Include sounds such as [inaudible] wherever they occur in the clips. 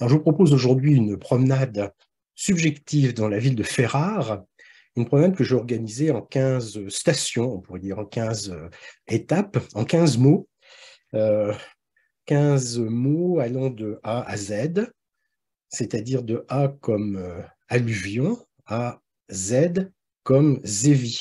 Je vous propose aujourd'hui une promenade subjective dans la ville de Ferrare, une promenade que j'ai organisée en 15 stations, on pourrait dire en 15 étapes, en 15 mots. 15 euh, mots allant de A à Z, c'est-à-dire de A comme euh, alluvion à Z comme zévi.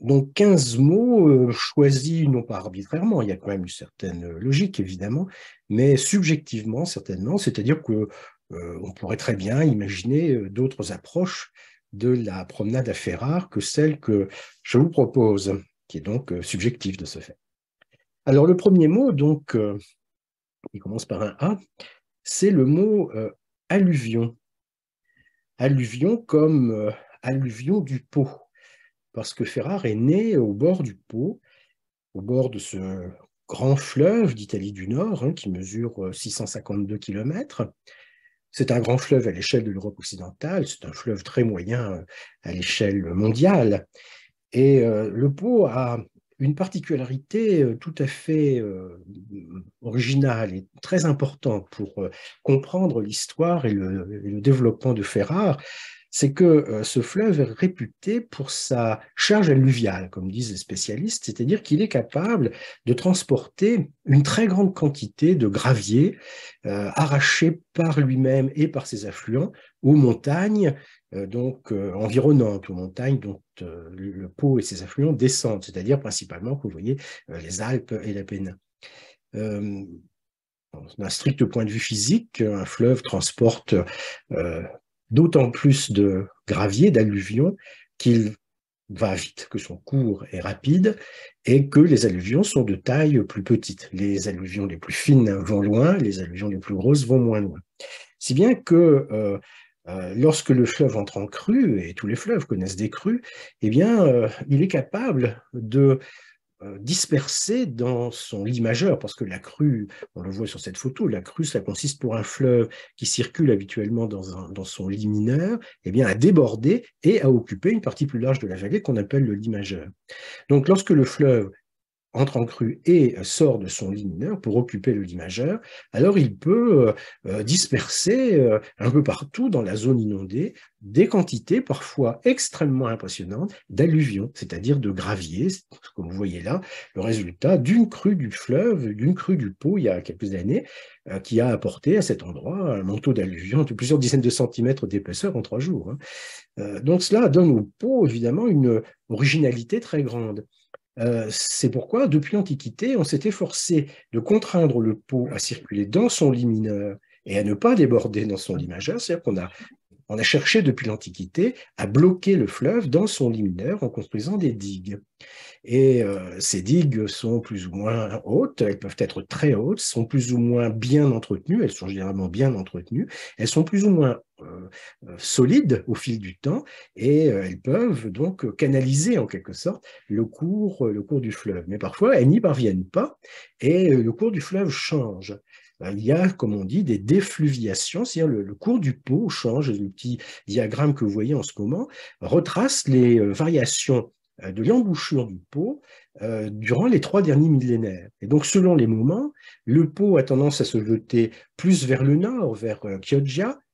Donc 15 mots euh, choisis non pas arbitrairement, il y a quand même une certaine logique évidemment, mais subjectivement certainement, c'est-à-dire que euh, on pourrait très bien imaginer euh, d'autres approches de la promenade à Ferrare que celle que je vous propose, qui est donc subjective de ce fait. Alors le premier mot, donc, il commence par un A, c'est le mot alluvion. Alluvion comme alluvion du pot parce que Ferrare est né au bord du Pô, au bord de ce grand fleuve d'Italie du Nord, hein, qui mesure 652 euh, km. C'est un grand fleuve à l'échelle de l'Europe occidentale, c'est un fleuve très moyen euh, à l'échelle mondiale. Et euh, le Pô a une particularité tout à fait originale et très importante pour comprendre l'histoire et le, développement de Ferrare, c'est que euh, ce fleuve est réputé pour sa charge alluviale, comme disent les spécialistes, c'est-à-dire qu'il est capable de transporter une très grande quantité de gravier euh, arraché par lui-même et par ses affluents aux montagnes euh, donc environnantes, aux montagnes dont le Pô et ses affluents descendent, c'est-à-dire principalement, vous voyez, les Alpes et l'Apennin. D'un strict point de vue physique, un fleuve transporte d'autant plus de gravier, d'alluvions, qu'il va vite, que son cours est rapide et que les alluvions sont de taille plus petite. Les alluvions les plus fines vont loin, les alluvions les plus grosses vont moins loin. Si bien que euh, euh, lorsque le fleuve entre en crue, et tous les fleuves connaissent des crues, eh bien, euh, il est capable de dispersé dans son lit majeur, parce que la crue, on le voit sur cette photo, la crue, ça consiste pour un fleuve qui circule habituellement dans, dans son lit mineur, eh bien, à déborder et à occuper une partie plus large de la vallée qu'on appelle le lit majeur. Donc, lorsque le fleuve entre en crue et sort de son lit mineur pour occuper le lit majeur, alors il peut euh, euh, disperser euh, un peu partout dans la zone inondée des quantités parfois extrêmement impressionnantes d'alluvions, c'est-à-dire de gravier, comme vous voyez là, le résultat d'une crue du fleuve, d'une crue du Pô il y a quelques années, qui a apporté à cet endroit un manteau d'alluvions de plusieurs dizaines de centimètres d'épaisseur en trois jours. Hein. Donc cela donne au Pô évidemment une originalité très grande. Euh, c'est pourquoi, depuis l'Antiquité, on s'est efforcé de contraindre le pot à circuler dans son lit mineur et à ne pas déborder dans son lit majeur. C'est-à-dire qu'on a, on a cherché depuis l'Antiquité à bloquer le fleuve dans son lit mineur en construisant des digues. Et euh, ces digues sont plus ou moins hautes, elles peuvent être très hautes, sont plus ou moins bien entretenues, elles sont généralement bien entretenues, elles sont plus ou moins euh, euh, solides au fil du temps et elles peuvent donc canaliser en quelque sorte le cours, le cours du fleuve. Mais parfois, elles n'y parviennent pas et le cours du fleuve change il y a, comme on dit, des défluviations, c'est-à-dire le, cours du pot change. Le petit diagramme que vous voyez en ce moment retrace les variations euh, de l'embouchure du pot euh, durant les trois derniers millénaires. Et donc, selon les moments, le pot a tendance à se jeter plus vers le nord, vers euh,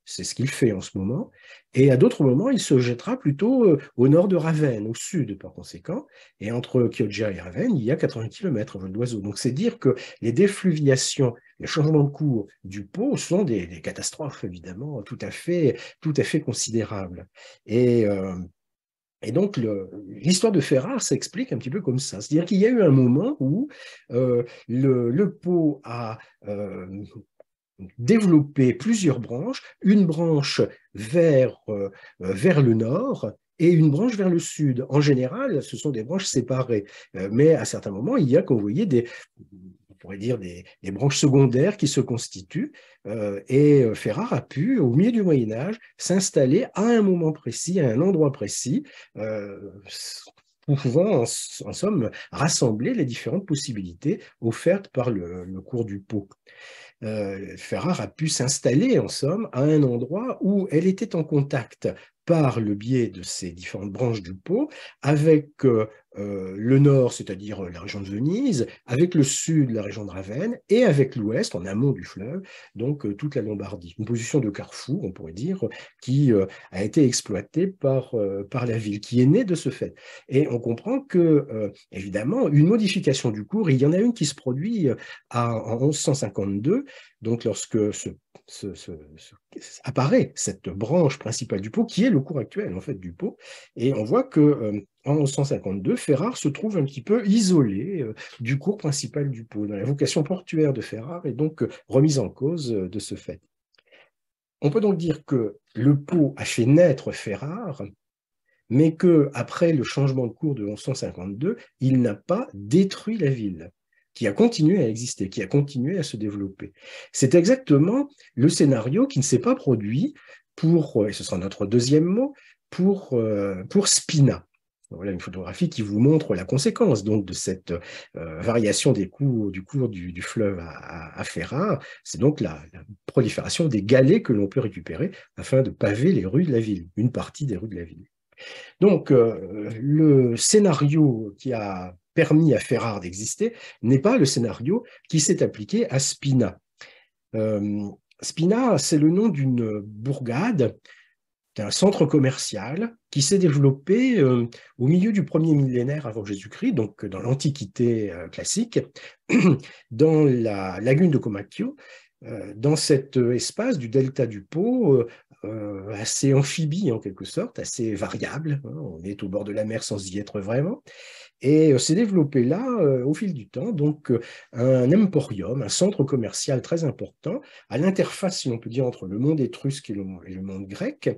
c'est ce qu'il fait en ce moment, et à d'autres moments, il se jettera plutôt au nord de Ravenne, au sud par conséquent, et entre Chioggia et Ravenne, il y a 80 km vol d'oiseau. Donc, c'est dire que les défluviations, les changements de cours du pot sont des, catastrophes, évidemment, tout à fait, tout à fait considérables. Et et donc, l'histoire de Ferrare s'explique un petit peu comme ça. C'est-à-dire qu'il y a eu un moment où euh, le, pot a euh, développé plusieurs branches, une branche vers, euh, vers le nord et une branche vers le sud. En général, ce sont des branches séparées. mais à certains moments, il y a, comme vous voyez, des, pourrait dire des, branches secondaires qui se constituent. Euh, et euh, Ferrare a pu, au milieu du Moyen Âge, s'installer à un moment précis, à un endroit précis, euh, pouvant en, somme rassembler les différentes possibilités offertes par le, cours du pot. Ferrare a pu s'installer en somme à un endroit où elle était en contact par le biais de ces différentes branches du pot avec euh, le nord, c'est-à-dire la région de Venise, avec le sud, la région de Ravenne, et avec l'ouest, en amont du fleuve, donc euh, toute la Lombardie. Une position de carrefour, on pourrait dire, qui euh, a été exploitée par, par la ville, qui est née de ce fait. Et on comprend que, évidemment, une modification du cours, il y en a une qui se produit en 1152, donc lorsque apparaît cette branche principale du pot, qui est le cours actuel en fait du pot, et on voit que euh, en 1152, Ferrare se trouve un petit peu isolé euh, du cours principal du pot. La vocation portuaire de Ferrare est donc euh, remise en cause de ce fait. On peut donc dire que le pot a fait naître Ferrare, mais que après le changement de cours de 1152, il n'a pas détruit la ville qui a continué à exister, qui a continué à se développer. C'est exactement le scénario qui ne s'est pas produit pour, et ce sera notre deuxième mot, euh, pour Spina. Voilà une photographie qui vous montre la conséquence donc de cette euh, variation des cours, du cours du, fleuve à, Ferrare. C'est donc la, prolifération des galets que l'on peut récupérer afin de paver les rues de la ville, une partie des rues de la ville. Donc, euh, le scénario qui a permis à Ferrare d'exister n'est pas le scénario qui s'est appliqué à Spina. Euh, Spina, c'est le nom d'une bourgade, d'un centre commercial qui s'est développé euh, au milieu du premier millénaire avant Jésus-Christ, donc dans l'Antiquité euh, classique, [clears throat] dans la lagune de Comacchio, dans cet espace du delta du Pô, assez amphibie en quelque sorte, assez variable. Hein, on est au bord de la mer sans y être vraiment. Et s'est développé là, euh, au fil du temps, donc euh, un emporium, un centre commercial très important, à l'interface, si on peut dire, entre le monde étrusque et le, monde grec.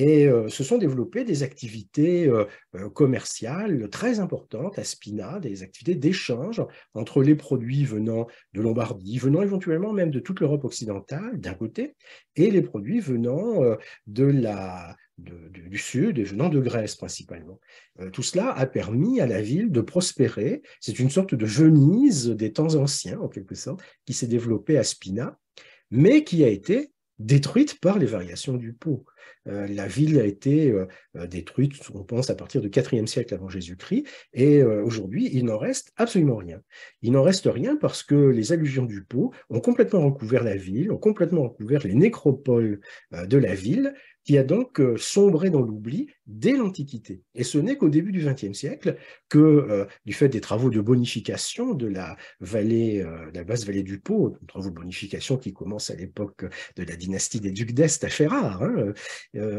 Et euh, se sont développées des activités commerciales très importantes à Spina, des activités d'échange entre les produits venant de Lombardie, venant éventuellement même de toute l'Europe occidentale d'un côté, et les produits venant de la, du sud et venant de Grèce principalement. Euh, tout cela a permis à la ville de prospérer. C'est une sorte de Venise des temps anciens, en quelque sorte, qui s'est développée à Spina, mais qui a été détruite par les variations du pot. Euh, la ville a été euh, détruite, on pense, à partir du IVe siècle avant Jésus-Christ, et aujourd'hui, il n'en reste absolument rien. Il n'en reste rien parce que les alluvions du pot ont complètement recouvert la ville, ont complètement recouvert les nécropoles de la ville, qui a donc euh, sombré dans l'oubli dès l'Antiquité. Et ce n'est qu'au début du XXe siècle que, euh, du fait des travaux de bonification de la vallée, euh, la basse vallée du Pô, travaux de bonification qui commencent à l'époque de la dynastie des ducs d'Est à Ferrare, hein,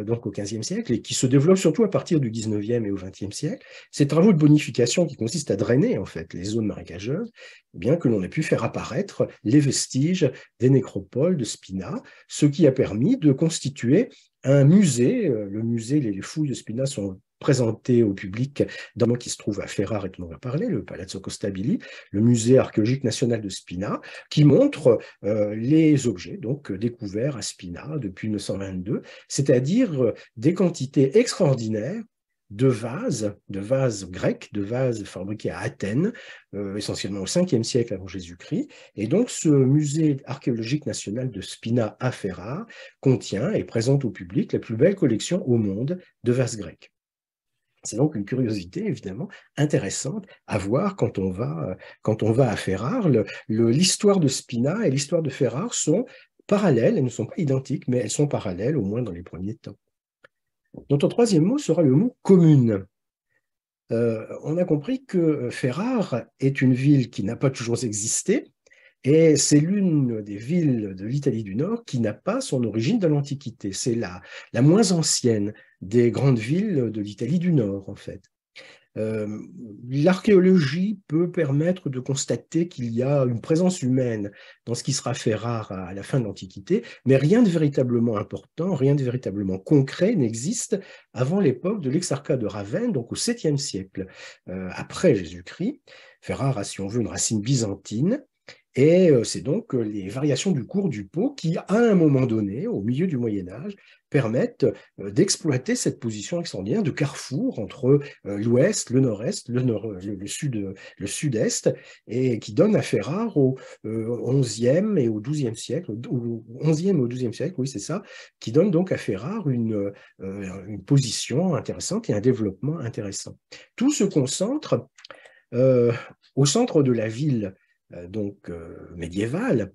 donc au XVe siècle, et qui se développent surtout à partir du XIXe et au XXe siècle, ces travaux de bonification qui consistent à drainer en fait les zones marécageuses, eh bien que l'on ait pu faire apparaître les vestiges des nécropoles de Spina, ce qui a permis de constituer un musée. Euh, le musée, les fouilles de Spina sont présentées au public dans le qui se trouve à Ferrare et dont on va parler, le Palazzo Costabili, le musée archéologique national de Spina, qui montre euh, les objets donc découverts à Spina depuis 1922, c'est-à-dire euh, des quantités extraordinaires de vases, de vases grecs, de vases fabriqués à Athènes, euh, essentiellement au 5e siècle avant Jésus-Christ. Et donc, ce musée archéologique national de Spina à Ferrare contient et présente au public la plus belle collection au monde de vases grecs. C'est donc une curiosité, évidemment, intéressante à voir quand on va, quand on va à Ferrare. L'histoire de Spina et l'histoire de Ferrare sont parallèles, elles ne sont pas identiques, mais elles sont parallèles, au moins dans les premiers temps. Notre troisième mot sera le mot commune. Euh, on a compris que Ferrare est une ville qui n'a pas toujours existé, et c'est l'une des villes de l'Italie du Nord qui n'a pas son origine dans l'Antiquité. C'est la, la moins ancienne des grandes villes de l'Italie du Nord, en fait. Euh, l'archéologie peut permettre de constater qu'il y a une présence humaine dans ce qui sera fait rare à la fin de l'Antiquité, mais rien de véritablement important, rien de véritablement concret n'existe avant l'époque de l'exarcat de Ravenne, donc au 7e siècle euh, après Jésus-Christ. Ferrare a, si on veut, une racine byzantine, Et c'est donc les variations du cours du pot qui, à un moment donné, au milieu du Moyen Âge, permettent d'exploiter cette position extraordinaire de carrefour entre l'ouest, le nord-est, le, nord, le, sud, le sud-est, et qui donne à Ferrare au XIe et au XIIe siècle, au XIe au XIIe siècle, oui c'est ça, qui donne donc à Ferrare une, position intéressante et un développement intéressant. Tout se concentre au centre de la ville euh, donc euh, médiévale.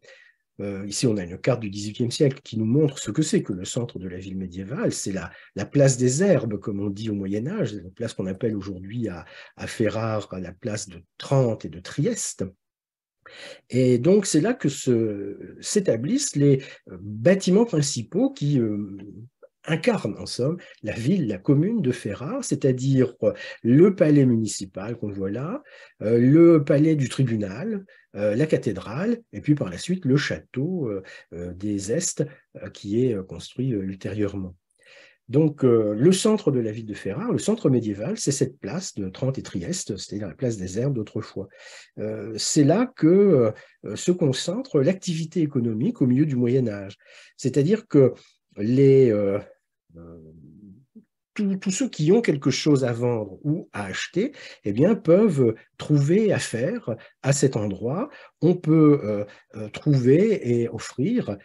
Euh, ici, on a une carte du XVIIIe siècle qui nous montre ce que c'est que le centre de la ville médiévale. C'est la, la, place des herbes, comme on dit au Moyen Âge, la place qu'on appelle aujourd'hui à, Ferrare la place de Trente et de Trieste. Et donc, c'est là que s'établissent les bâtiments principaux qui incarne en somme la ville, la commune de Ferrare, c'est-à-dire le palais municipal qu'on voit là, euh, le palais du tribunal, euh, la cathédrale, et puis par la suite le château euh, des Est qui est construit ultérieurement. Donc, le centre de la ville de Ferrare, le centre médiéval, c'est cette place de Trente et Trieste, c'est-à-dire la place des herbes d'autrefois. c'est là que se concentre l'activité économique au milieu du Moyen Âge. C'est-à-dire que les, euh, tous ceux qui ont quelque chose à vendre ou à acheter, eh bien, peuvent trouver affaire à cet endroit. On peut euh, euh, trouver et offrir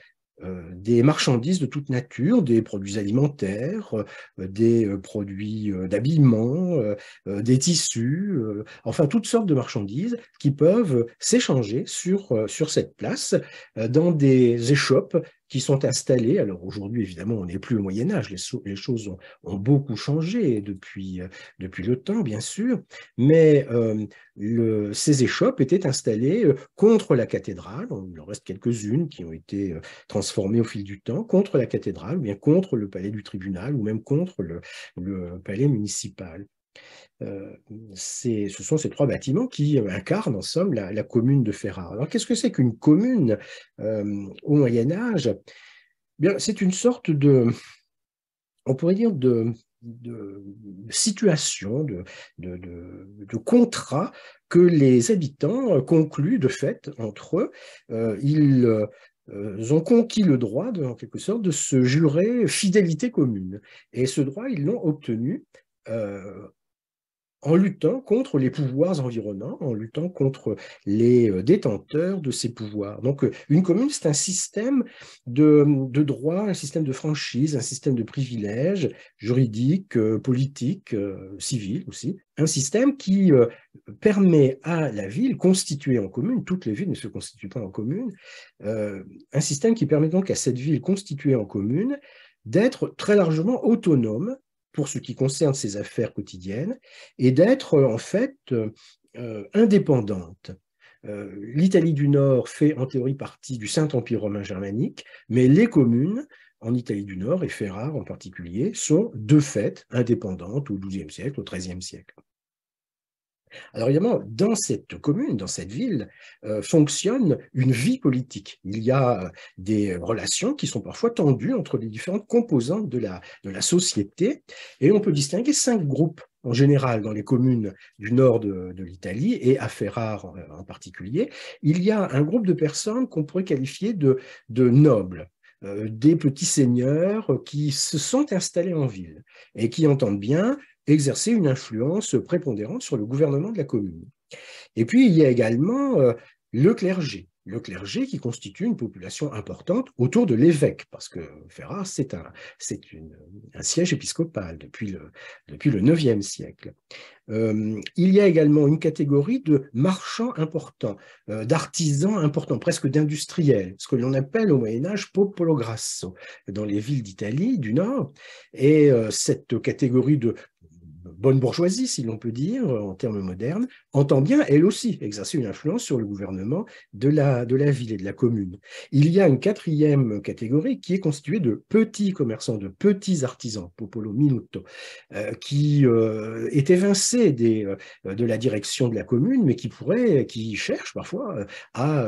des marchandises de toute nature, des produits alimentaires, des produits d'habillement, des tissus, enfin toutes sortes de marchandises qui peuvent s'échanger sur, sur cette place dans des échoppes qui sont installés. Alors aujourd'hui, évidemment, on n'est plus au Moyen Âge, les, choses ont, beaucoup changé depuis, euh, depuis le temps, bien sûr, mais euh, ces échoppes étaient installées euh, contre la cathédrale, il en reste quelques-unes qui ont été transformées au fil du temps, contre la cathédrale, ou bien contre le palais du tribunal, ou même contre le palais municipal. Euh, ce sont ces trois bâtiments qui incarnent en somme la, commune de Ferrare. Alors qu'est-ce que c'est qu'une commune euh, au Moyen Âge? Bien, c'est une sorte de, on pourrait dire de, situation, de, de, contrat que les habitants concluent de fait entre eux. Euh, ils ont conquis le droit, en quelque sorte, de se jurer fidélité commune. Et ce droit, ils l'ont obtenu en luttant contre les pouvoirs environnants, en luttant contre les euh, détenteurs de ces pouvoirs. Donc, euh, une commune, c'est un système de, de droit, un système de franchise, un système de privilèges juridiques, euh, politiques, civils aussi, un système qui permet à la ville constituée en commune, toutes les villes ne se constituent pas en commune, un système qui permet donc à cette ville constituée en commune d'être très largement autonome pour ce qui concerne ses affaires quotidiennes et d'être en fait euh, indépendante. Euh, L'Italie du Nord fait en théorie partie du Saint-Empire romain germanique, mais les communes en Italie du Nord, et Ferrare en particulier, sont de fait indépendantes au XIIe siècle, au XIIIe siècle. Alors évidemment, dans cette commune, dans cette ville, euh, fonctionne une vie politique. Il y a euh, des relations qui sont parfois tendues entre les différentes composantes de la, société, et on peut distinguer cinq groupes en général dans les communes du nord de, l'Italie et à Ferrare en, particulier. Il y a un groupe de personnes qu'on pourrait qualifier de, nobles. Euh, des petits seigneurs qui se sont installés en ville et qui entendent bien exercer une influence prépondérante sur le gouvernement de la commune. Et puis, il y a également euh, le clergé. Le clergé qui constitue une population importante autour de l'évêque, parce que Ferrare, c'est un, un, siège épiscopal depuis le, depuis le 9e siècle. Euh, il y a également une catégorie de marchands importants, euh, d'artisans importants, presque d'industriels, ce que l'on appelle au Moyen Âge popolo grasso, dans les villes d'Italie du Nord. Et cette catégorie de bonne bourgeoisie, si l'on peut dire, en termes modernes, entend bien, elle aussi, exercer une influence sur le gouvernement de la, ville et de la commune. Il y a une quatrième catégorie qui est constituée de petits commerçants, de petits artisans, popolo minuto, euh, qui euh, est évincé euh, de la direction de la commune, mais qui pourrait, qui cherche parfois à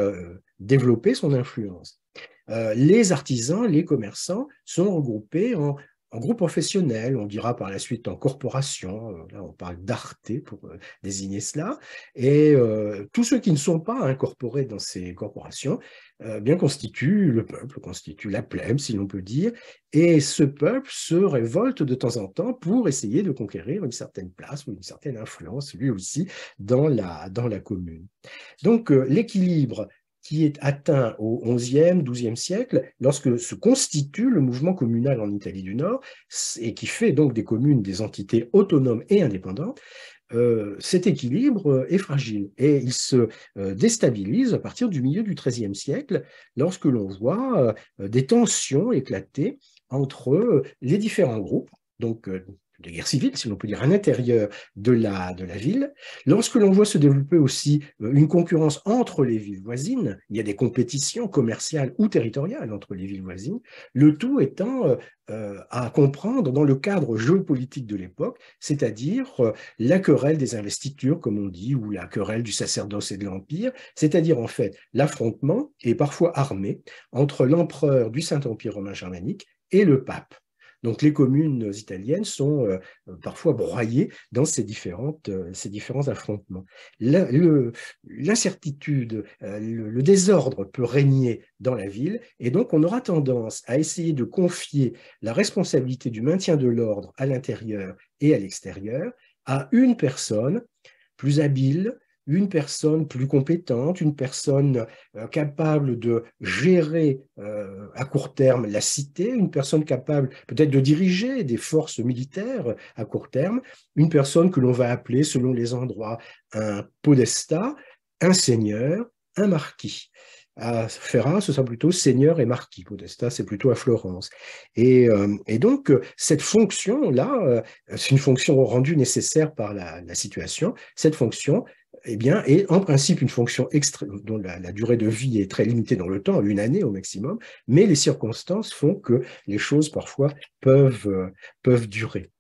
développer son influence. les artisans, les commerçants sont regroupés en en groupe professionnel, on dira par la suite en corporation, euh, là on parle d'arte pour euh, désigner cela, et euh, tous ceux qui ne sont pas incorporés dans ces corporations bien constituent le peuple, constituent la plèbe, si l'on peut dire, et ce peuple se révolte de temps en temps pour essayer de conquérir une certaine place ou une certaine influence, lui aussi, dans la, dans la commune. Donc l'équilibre qui est atteint au XIe, XIIe siècle, lorsque se constitue le mouvement communal en Italie du Nord, et qui fait donc des communes des entités autonomes et indépendantes, euh, cet équilibre euh, est fragile. Et il se euh, déstabilise à partir du milieu du XIIIe siècle lorsque l'on voit des tensions éclater entre les différents groupes, donc de guerre civile, si l'on peut dire, à l'intérieur de la, ville. Lorsque l'on voit se développer aussi euh, une concurrence entre les villes voisines, il y a des compétitions commerciales ou territoriales entre les villes voisines, le tout étant euh, euh, à comprendre dans le cadre géopolitique de l'époque, c'est-à-dire la querelle des investitures, comme on dit, ou la querelle du sacerdoce et de l'Empire, c'est-à-dire en fait l'affrontement, et parfois armé, entre l'empereur du Saint-Empire romain germanique et le pape. Donc les communes italiennes sont euh, parfois broyées dans ces, euh, différents affrontements. L'incertitude, euh, le, le, désordre peut régner dans la ville et donc on aura tendance à essayer de confier la responsabilité du maintien de l'ordre à l'intérieur et à l'extérieur à une personne plus habile, une personne plus compétente, une personne euh, capable de gérer euh, à court terme la cité, une personne capable peut-être de diriger des forces militaires à court terme, une personne que l'on va appeler selon les endroits un podestat, un seigneur, un marquis. À Ferrare, ce sera plutôt seigneur et marquis. Podestat, c'est plutôt à Florence. Et, euh, donc, cette fonction-là, c'est une fonction rendue nécessaire par la situation. Cette fonction, eh bien, est en principe une fonction dont la, la, durée de vie est très limitée dans le temps, une année au maximum, mais les circonstances font que les choses parfois peuvent, euh, peuvent durer.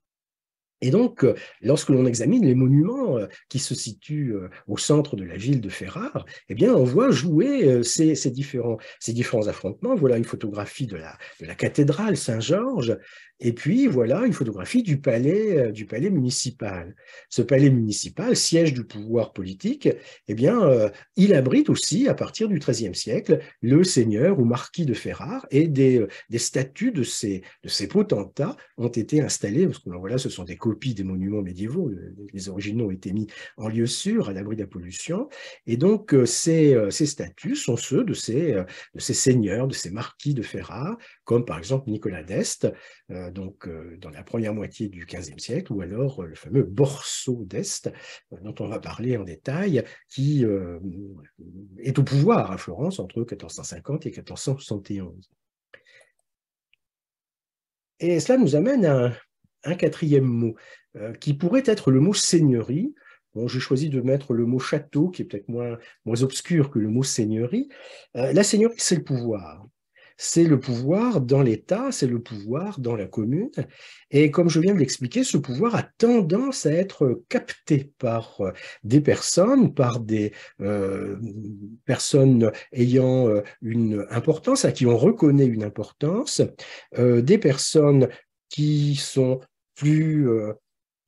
Et donc, euh, lorsque l'on examine les monuments euh, qui se situent euh, au centre de la ville de Ferrare, eh bien, on voit jouer ces, différents, ces différents affrontements. Voilà une photographie de la, de la cathédrale Saint-Georges, et puis voilà une photographie du palais, du palais municipal. Ce palais municipal, siège du pouvoir politique, eh bien, il abrite aussi, à partir du XIIIe siècle, le seigneur ou marquis de Ferrare, et des, des statues de ces, de ces potentats ont été installées, parce que voilà, ce sont des des monuments médiévaux. Les originaux ont été mis en lieu sûr, à l'abri de la pollution. Et donc, euh, ces, euh, ces statues sont ceux de ces, euh, de ces seigneurs, de ces marquis de Ferrare, comme par exemple Nicolas d'Este, donc dans la première moitié du XVe siècle, ou alors le fameux Borso d'Este, dont on va parler en détail, qui est au pouvoir à Florence entre 1450 et 1471. Et cela nous amène à un quatrième mot, euh, qui pourrait être le mot seigneurie. Bon, j'ai choisi de mettre le mot château, qui est peut-être moins, moins obscur que le mot seigneurie. Euh, la seigneurie, c'est le pouvoir. C'est le pouvoir dans l'État, c'est le pouvoir dans la commune. Et comme je viens de l'expliquer, ce pouvoir a tendance à être capté par euh, des personnes, par des personnes ayant une importance, à qui on reconnaît une importance, des personnes qui sont plus euh,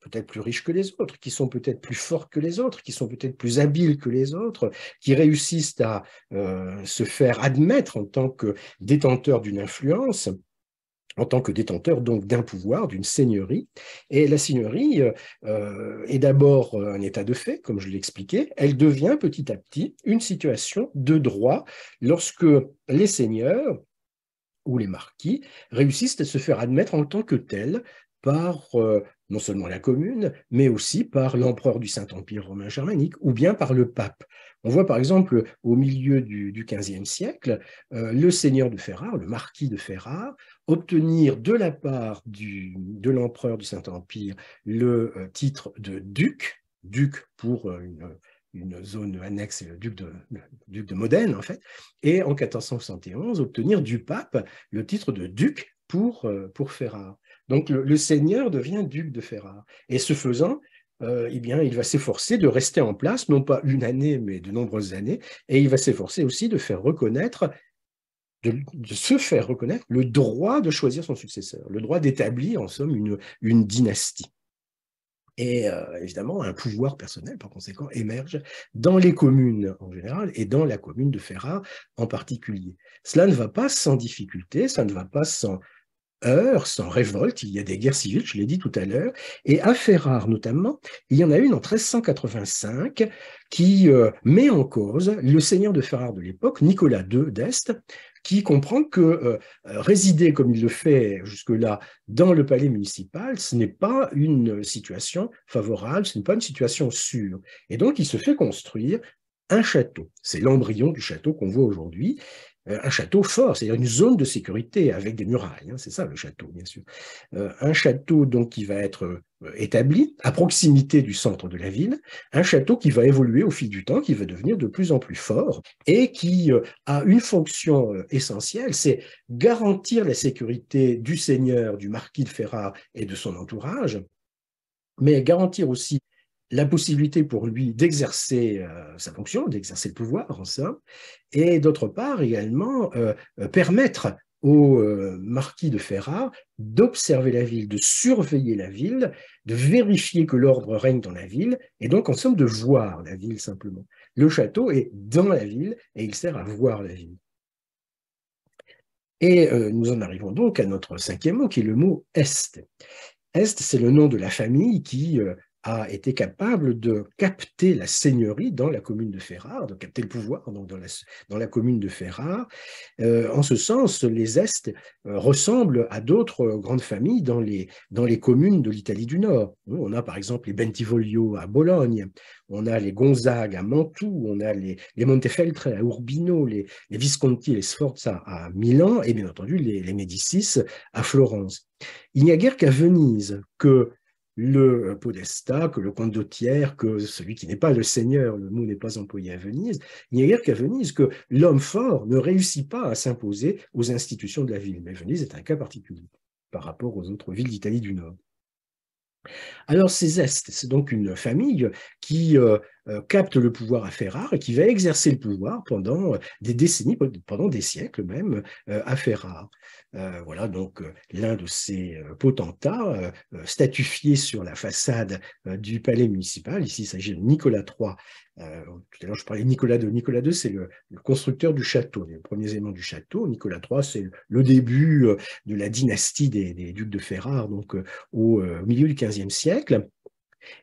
peut-être plus riches que les autres, qui sont peut-être plus forts que les autres, qui sont peut-être plus habiles que les autres, qui réussissent à euh, se faire admettre en tant que détenteurs d'une influence, en tant que détenteurs donc d'un pouvoir, d'une seigneurie. Et la seigneurie euh, est d'abord un état de fait, comme je l'ai expliqué, elle devient petit à petit une situation de droit lorsque les seigneurs ou les marquis réussissent à se faire admettre en tant que tels par euh, non seulement la commune, mais aussi par l'empereur du Saint-Empire romain germanique, ou bien par le pape. On voit par exemple au milieu du, XVe siècle, euh, le seigneur de Ferrare, le marquis de Ferrare, obtenir de la part de l'empereur du Saint-Empire le euh, titre de duc, duc pour une, zone annexe, le duc de, le duc de Modène en fait, et en 1471 obtenir du pape le titre de duc pour, pour Ferrare. Donc le, seigneur devient duc de Ferrare. Et ce faisant, euh, eh il va s'efforcer de rester en place, non pas une année, mais de nombreuses années, et il va s'efforcer aussi de faire reconnaître de, se faire reconnaître le droit de choisir son successeur, le droit d'établir en somme une, une dynastie. Et euh, évidemment, un pouvoir personnel, par conséquent, émerge dans les communes en général et dans la commune de Ferrare en particulier. Cela ne va pas sans difficulté, ça ne va pas sans heurts, sans révolte, il y a des guerres civiles, je l'ai dit tout à l'heure, et à Ferrare notamment, il y en a une en 1385 qui euh, met en cause le seigneur de Ferrare de l'époque, Nicolas II d'Est, qui comprend que euh, résider comme il le fait jusque-là dans le palais municipal, ce n'est pas une situation favorable, ce n'est pas une situation sûre. Et donc, il se fait construire un château. C'est l'embryon du château qu'on voit aujourd'hui. Euh, un château fort, c'est-à-dire une zone de sécurité avec des murailles, hein, c'est ça le château, bien sûr. Euh, un château donc qui va être euh, établi à proximité du centre de la ville, un château qui va évoluer au fil du temps, qui va devenir de plus en plus fort et qui a une fonction essentielle, c'est garantir la sécurité du seigneur, du marquis de Ferrare et de son entourage, mais garantir aussi la possibilité pour lui d'exercer euh, sa fonction, d'exercer le pouvoir en somme, et d'autre part également euh, euh, permettre au marquis de Ferrare d'observer la ville, de surveiller la ville, de vérifier que l'ordre règne dans la ville, et donc en somme de voir la ville simplement. Le château est dans la ville et il sert à voir la ville. Et nous en arrivons donc à notre cinquième mot qui est le mot Est. Est, c'est le nom de la famille qui a été capable de capter la seigneurie dans la commune de Ferrare, de capter le pouvoir dans, la, commune de Ferrare. Euh, en ce sens, les Est euh, ressemblent à d'autres grandes familles dans les, communes de l'Italie du Nord. On a par exemple les Bentivoglio à Bologne, on a les Gonzague à Mantoue, on a les, les Montefeltre à Urbino, les, Visconti et les Sforza à Milan, et bien entendu les Médicis à Florence. Il n'y a guère qu'à Venise que le podesta, que le comte d'Autière, que celui qui n'est pas le seigneur, le mot n'est pas employé à Venise, il n'y a guère qu'à Venise que l'homme fort ne réussit pas à s'imposer aux institutions de la ville. Mais Venise est un cas particulier par rapport aux autres villes d'Italie du Nord. Alors ces Est, c'est donc une famille qui euh, capte le pouvoir à Ferrare et qui va exercer le pouvoir pendant euh, des décennies, pendant des siècles même, à Ferrare. voilà donc l'un de ces potentats statufiés sur la façade du palais municipal. Ici, il s'agit de Nicolas III. tout à l'heure, je parlais de Nicolas II. Nicolas II, c'est le, constructeur du château, le premier élément du château. Nicolas III, c'est le, début de la dynastie des, ducs de Ferrare, donc au milieu du XVe siècle.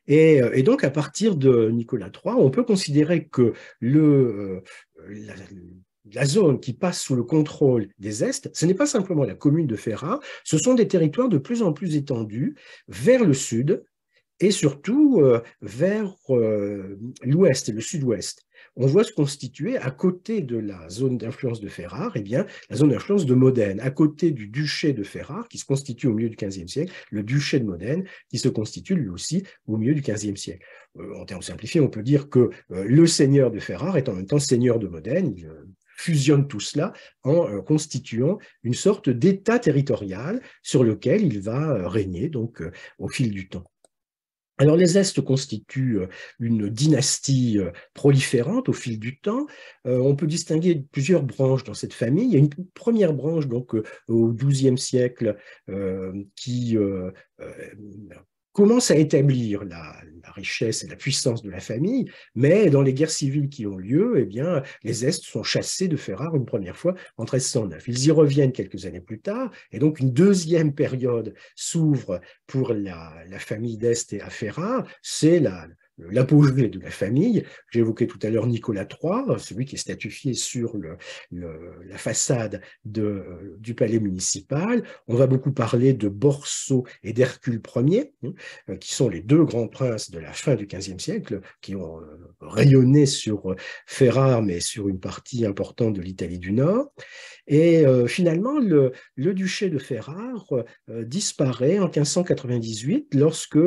Euh, et, donc, à partir de Nicolas III, on peut considérer que euh, la, zone qui passe sous le contrôle des Est, ce n'est pas simplement la commune de Ferrare, ce sont des territoires de plus en plus étendus vers le sud et surtout euh, vers l'ouest et le sud-ouest on voit se constituer à côté de la zone d'influence de Ferrare, eh bien, la zone d'influence de Modène, à côté du duché de Ferrare, qui se constitue au milieu du XVe siècle, le duché de Modène, qui se constitue lui aussi au milieu du XVe siècle. Euh, en termes simplifiés, on peut dire que euh, le seigneur de Ferrare est en même temps seigneur de Modène, il euh, fusionne tout cela en constituant une sorte d'État territorial sur lequel il va régner donc au fil du temps. Alors les Est constituent euh, une dynastie euh, proliférante au fil du temps. Euh, on peut distinguer plusieurs branches dans cette famille. Il y a une première branche donc au XIIe siècle qui commence à établir la, richesse et la puissance de la famille, mais dans les guerres civiles qui ont lieu, eh bien, les Est sont chassés de Ferrare une première fois en 1309. Ils y reviennent quelques années plus tard, et donc une deuxième période s'ouvre pour la, la famille d'Est et à Ferrare, c'est la, l'apogée de la famille. Évoqué tout à l'heure Nicolas III, celui qui est statufié sur la façade de, du palais municipal. On va beaucoup parler de Borso et d'Hercule Ier, hein, qui sont les deux grands princes de la fin du XVe siècle, qui ont euh, rayonné sur Ferrare, mais sur une partie importante de l'Italie du Nord. Et euh, finalement, le, duché de Ferrare euh, disparaît en 1598 lorsque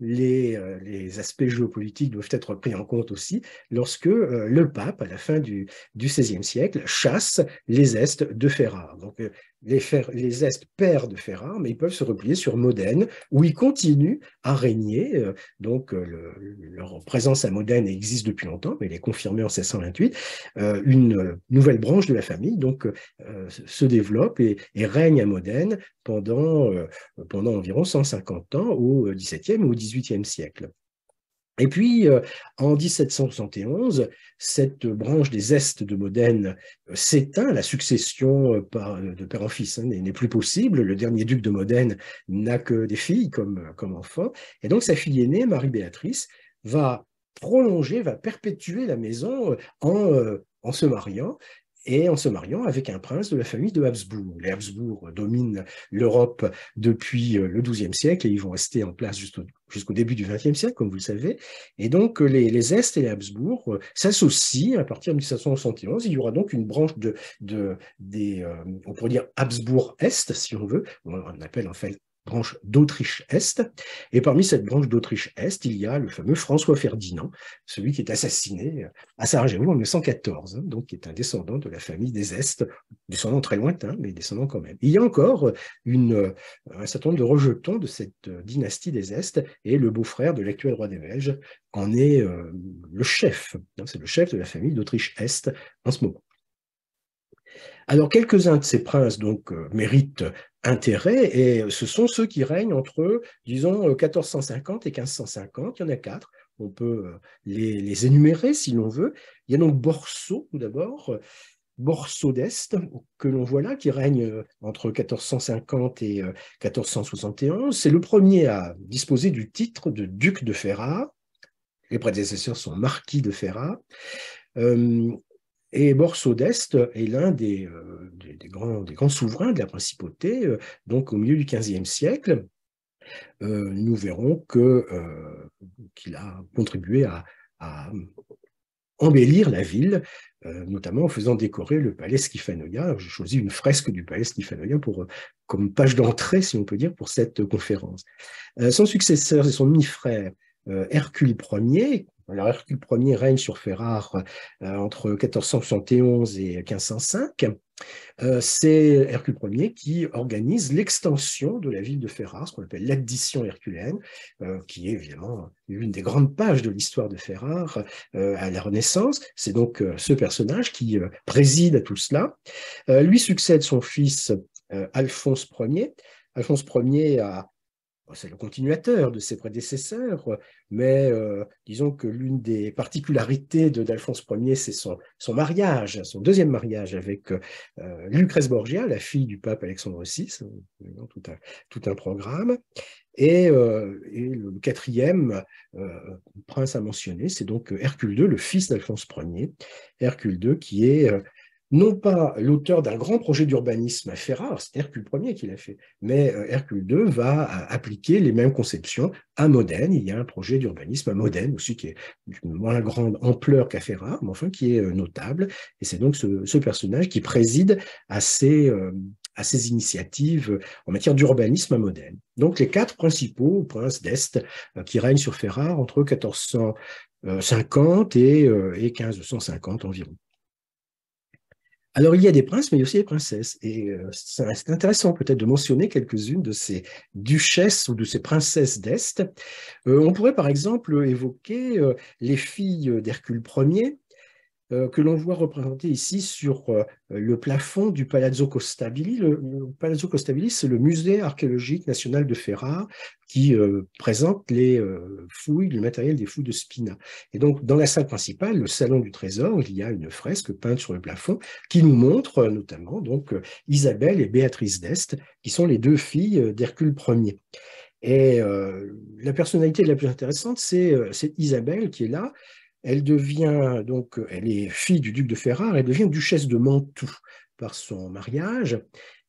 les, euh, les, aspects géopolitiques doivent être pris en compte aussi lorsque euh, le pape, à la fin du, XVIe siècle, chasse les Est de Ferrare. Euh, les, les Est perdent de Ferrare, mais ils peuvent se replier sur Modène, où ils continuent à régner. donc, leur présence à Modène existe depuis longtemps, mais elle est confirmée en 1628. une nouvelle branche de la famille donc, se développe et, règne à Modène pendant, pendant environ 150 ans, au XVIIe ou XVIIIe XVIIIe siècle. Et puis, euh, en 1771, cette branche des Est de Modène euh, s'éteint, la succession euh, de père en fils hein, n'est plus possible, le dernier duc de Modène n'a que des filles comme, comme enfants, et donc sa fille aînée, Marie-Béatrice, va prolonger, va perpétuer la maison en, en se mariant, et en se mariant avec un prince de la famille de Habsbourg. Les Habsbourg dominent l'Europe depuis euh, le XIIe siècle et ils vont rester en place jusqu'au début du XXe siècle, comme vous le savez. Et donc, les, les Est et les Habsbourg euh, s'associent à partir de 1771. Il y aura donc une branche de, de des, euh, on pourrait dire Habsbourg-Est, si on veut. On appelle en fait branche d'Autriche-Est. Et parmi cette branche d'Autriche-Est, il y a le fameux François Ferdinand, celui qui est assassiné à Sarajevo en 1914, hein, donc qui est un descendant de la famille des Est, descendant très lointain, mais descendant quand même. Il y a encore une, un certain nombre de rejetons de cette dynastie des Est, et le beau-frère de l'actuel roi des Belges en est euh, le chef. Hein, c'est le chef de la famille d'Autriche-Est en ce moment. Alors, quelques-uns de ces princes donc euh, méritent intérêt, et ce sont ceux qui règnent entre, disons, 1450 et 1550. Il y en a quatre. On peut euh, les, énumérer si l'on veut. Il y a donc Borso, tout d'abord, Borso d'Est, que l'on voit là, qui règne euh, entre 1450 et 1471. C'est le premier à disposer du titre de duc de Ferrare. Les prédécesseurs sont marquis de Ferrare. Et Borso d'Est est l'un des, euh, des, grands, souverains de la principauté, euh, donc au milieu du XVe siècle. Euh, nous verrons qu'il a contribué à, à, embellir la ville, notamment en faisant décorer le palais Schifanoia. J'ai choisi une fresque du palais Schifanoia pour, comme page d'entrée, si on peut dire, pour cette conférence. son successeur et son demi-frère, Hercule Ier, alors Hercule Ier règne sur Ferrare euh, entre 1471 et 1505. Euh, c'est Hercule Ier qui organise l'extension de la ville de Ferrare, ce qu'on appelle l'addition herculéenne, euh, qui est évidemment une des grandes pages de l'histoire de Ferrare à la Renaissance. C'est donc ce personnage qui préside à tout cela. lui succède son fils Alphonse Ier. Alphonse Ier a c'est le continuateur de ses prédécesseurs, mais euh, disons que l'une des particularités d'Alphonse Ier, c'est son, mariage, son deuxième mariage avec euh, Lucrèce Borgia, la fille du pape Alexandre VI, tout un, tout un programme. Et, euh, et le quatrième prince à mentionner, c'est donc Hercule II, le fils d'Alphonse Ier, Hercule II qui est non pas l'auteur d'un grand projet d'urbanisme à Ferrare, c'est Hercule Ier qui l'a fait, mais euh, Hercule II va appliquer les mêmes conceptions à Modène. Il y a un projet d'urbanisme à Modène aussi qui est d'une moins grande ampleur qu'à Ferrare, mais enfin qui est euh, notable. Et c'est donc ce, personnage qui préside à ces, euh, initiatives en matière d'urbanisme à Modène. Donc les quatre principaux princes d'Est qui règnent sur Ferrare entre 1450 et, et 1550 environ. Alors, il y a des princes, mais il y a aussi des princesses. Et euh, c'est intéressant peut-être de mentionner quelques-unes de ces duchesses ou de ces princesses d'Est. Euh, on pourrait par exemple évoquer euh, les filles d'Hercule Ier, euh, que l'on voit représenté ici sur euh, le plafond du Palazzo Costabili. Le, Palazzo Costabili, c'est le musée archéologique national de Ferrare qui euh, présente les fouilles, le matériel des fouilles de Spina. Et donc, dans la salle principale, le salon du trésor, il y a une fresque peinte sur le plafond qui nous montre notamment donc Isabelle et Béatrice d'Est, qui sont les deux filles d'Hercule Ier. Et la personnalité la plus intéressante, c'est Isabelle qui est là, elle devient donc, elle est fille du duc de Ferrare, elle devient duchesse de Mantoue par son mariage,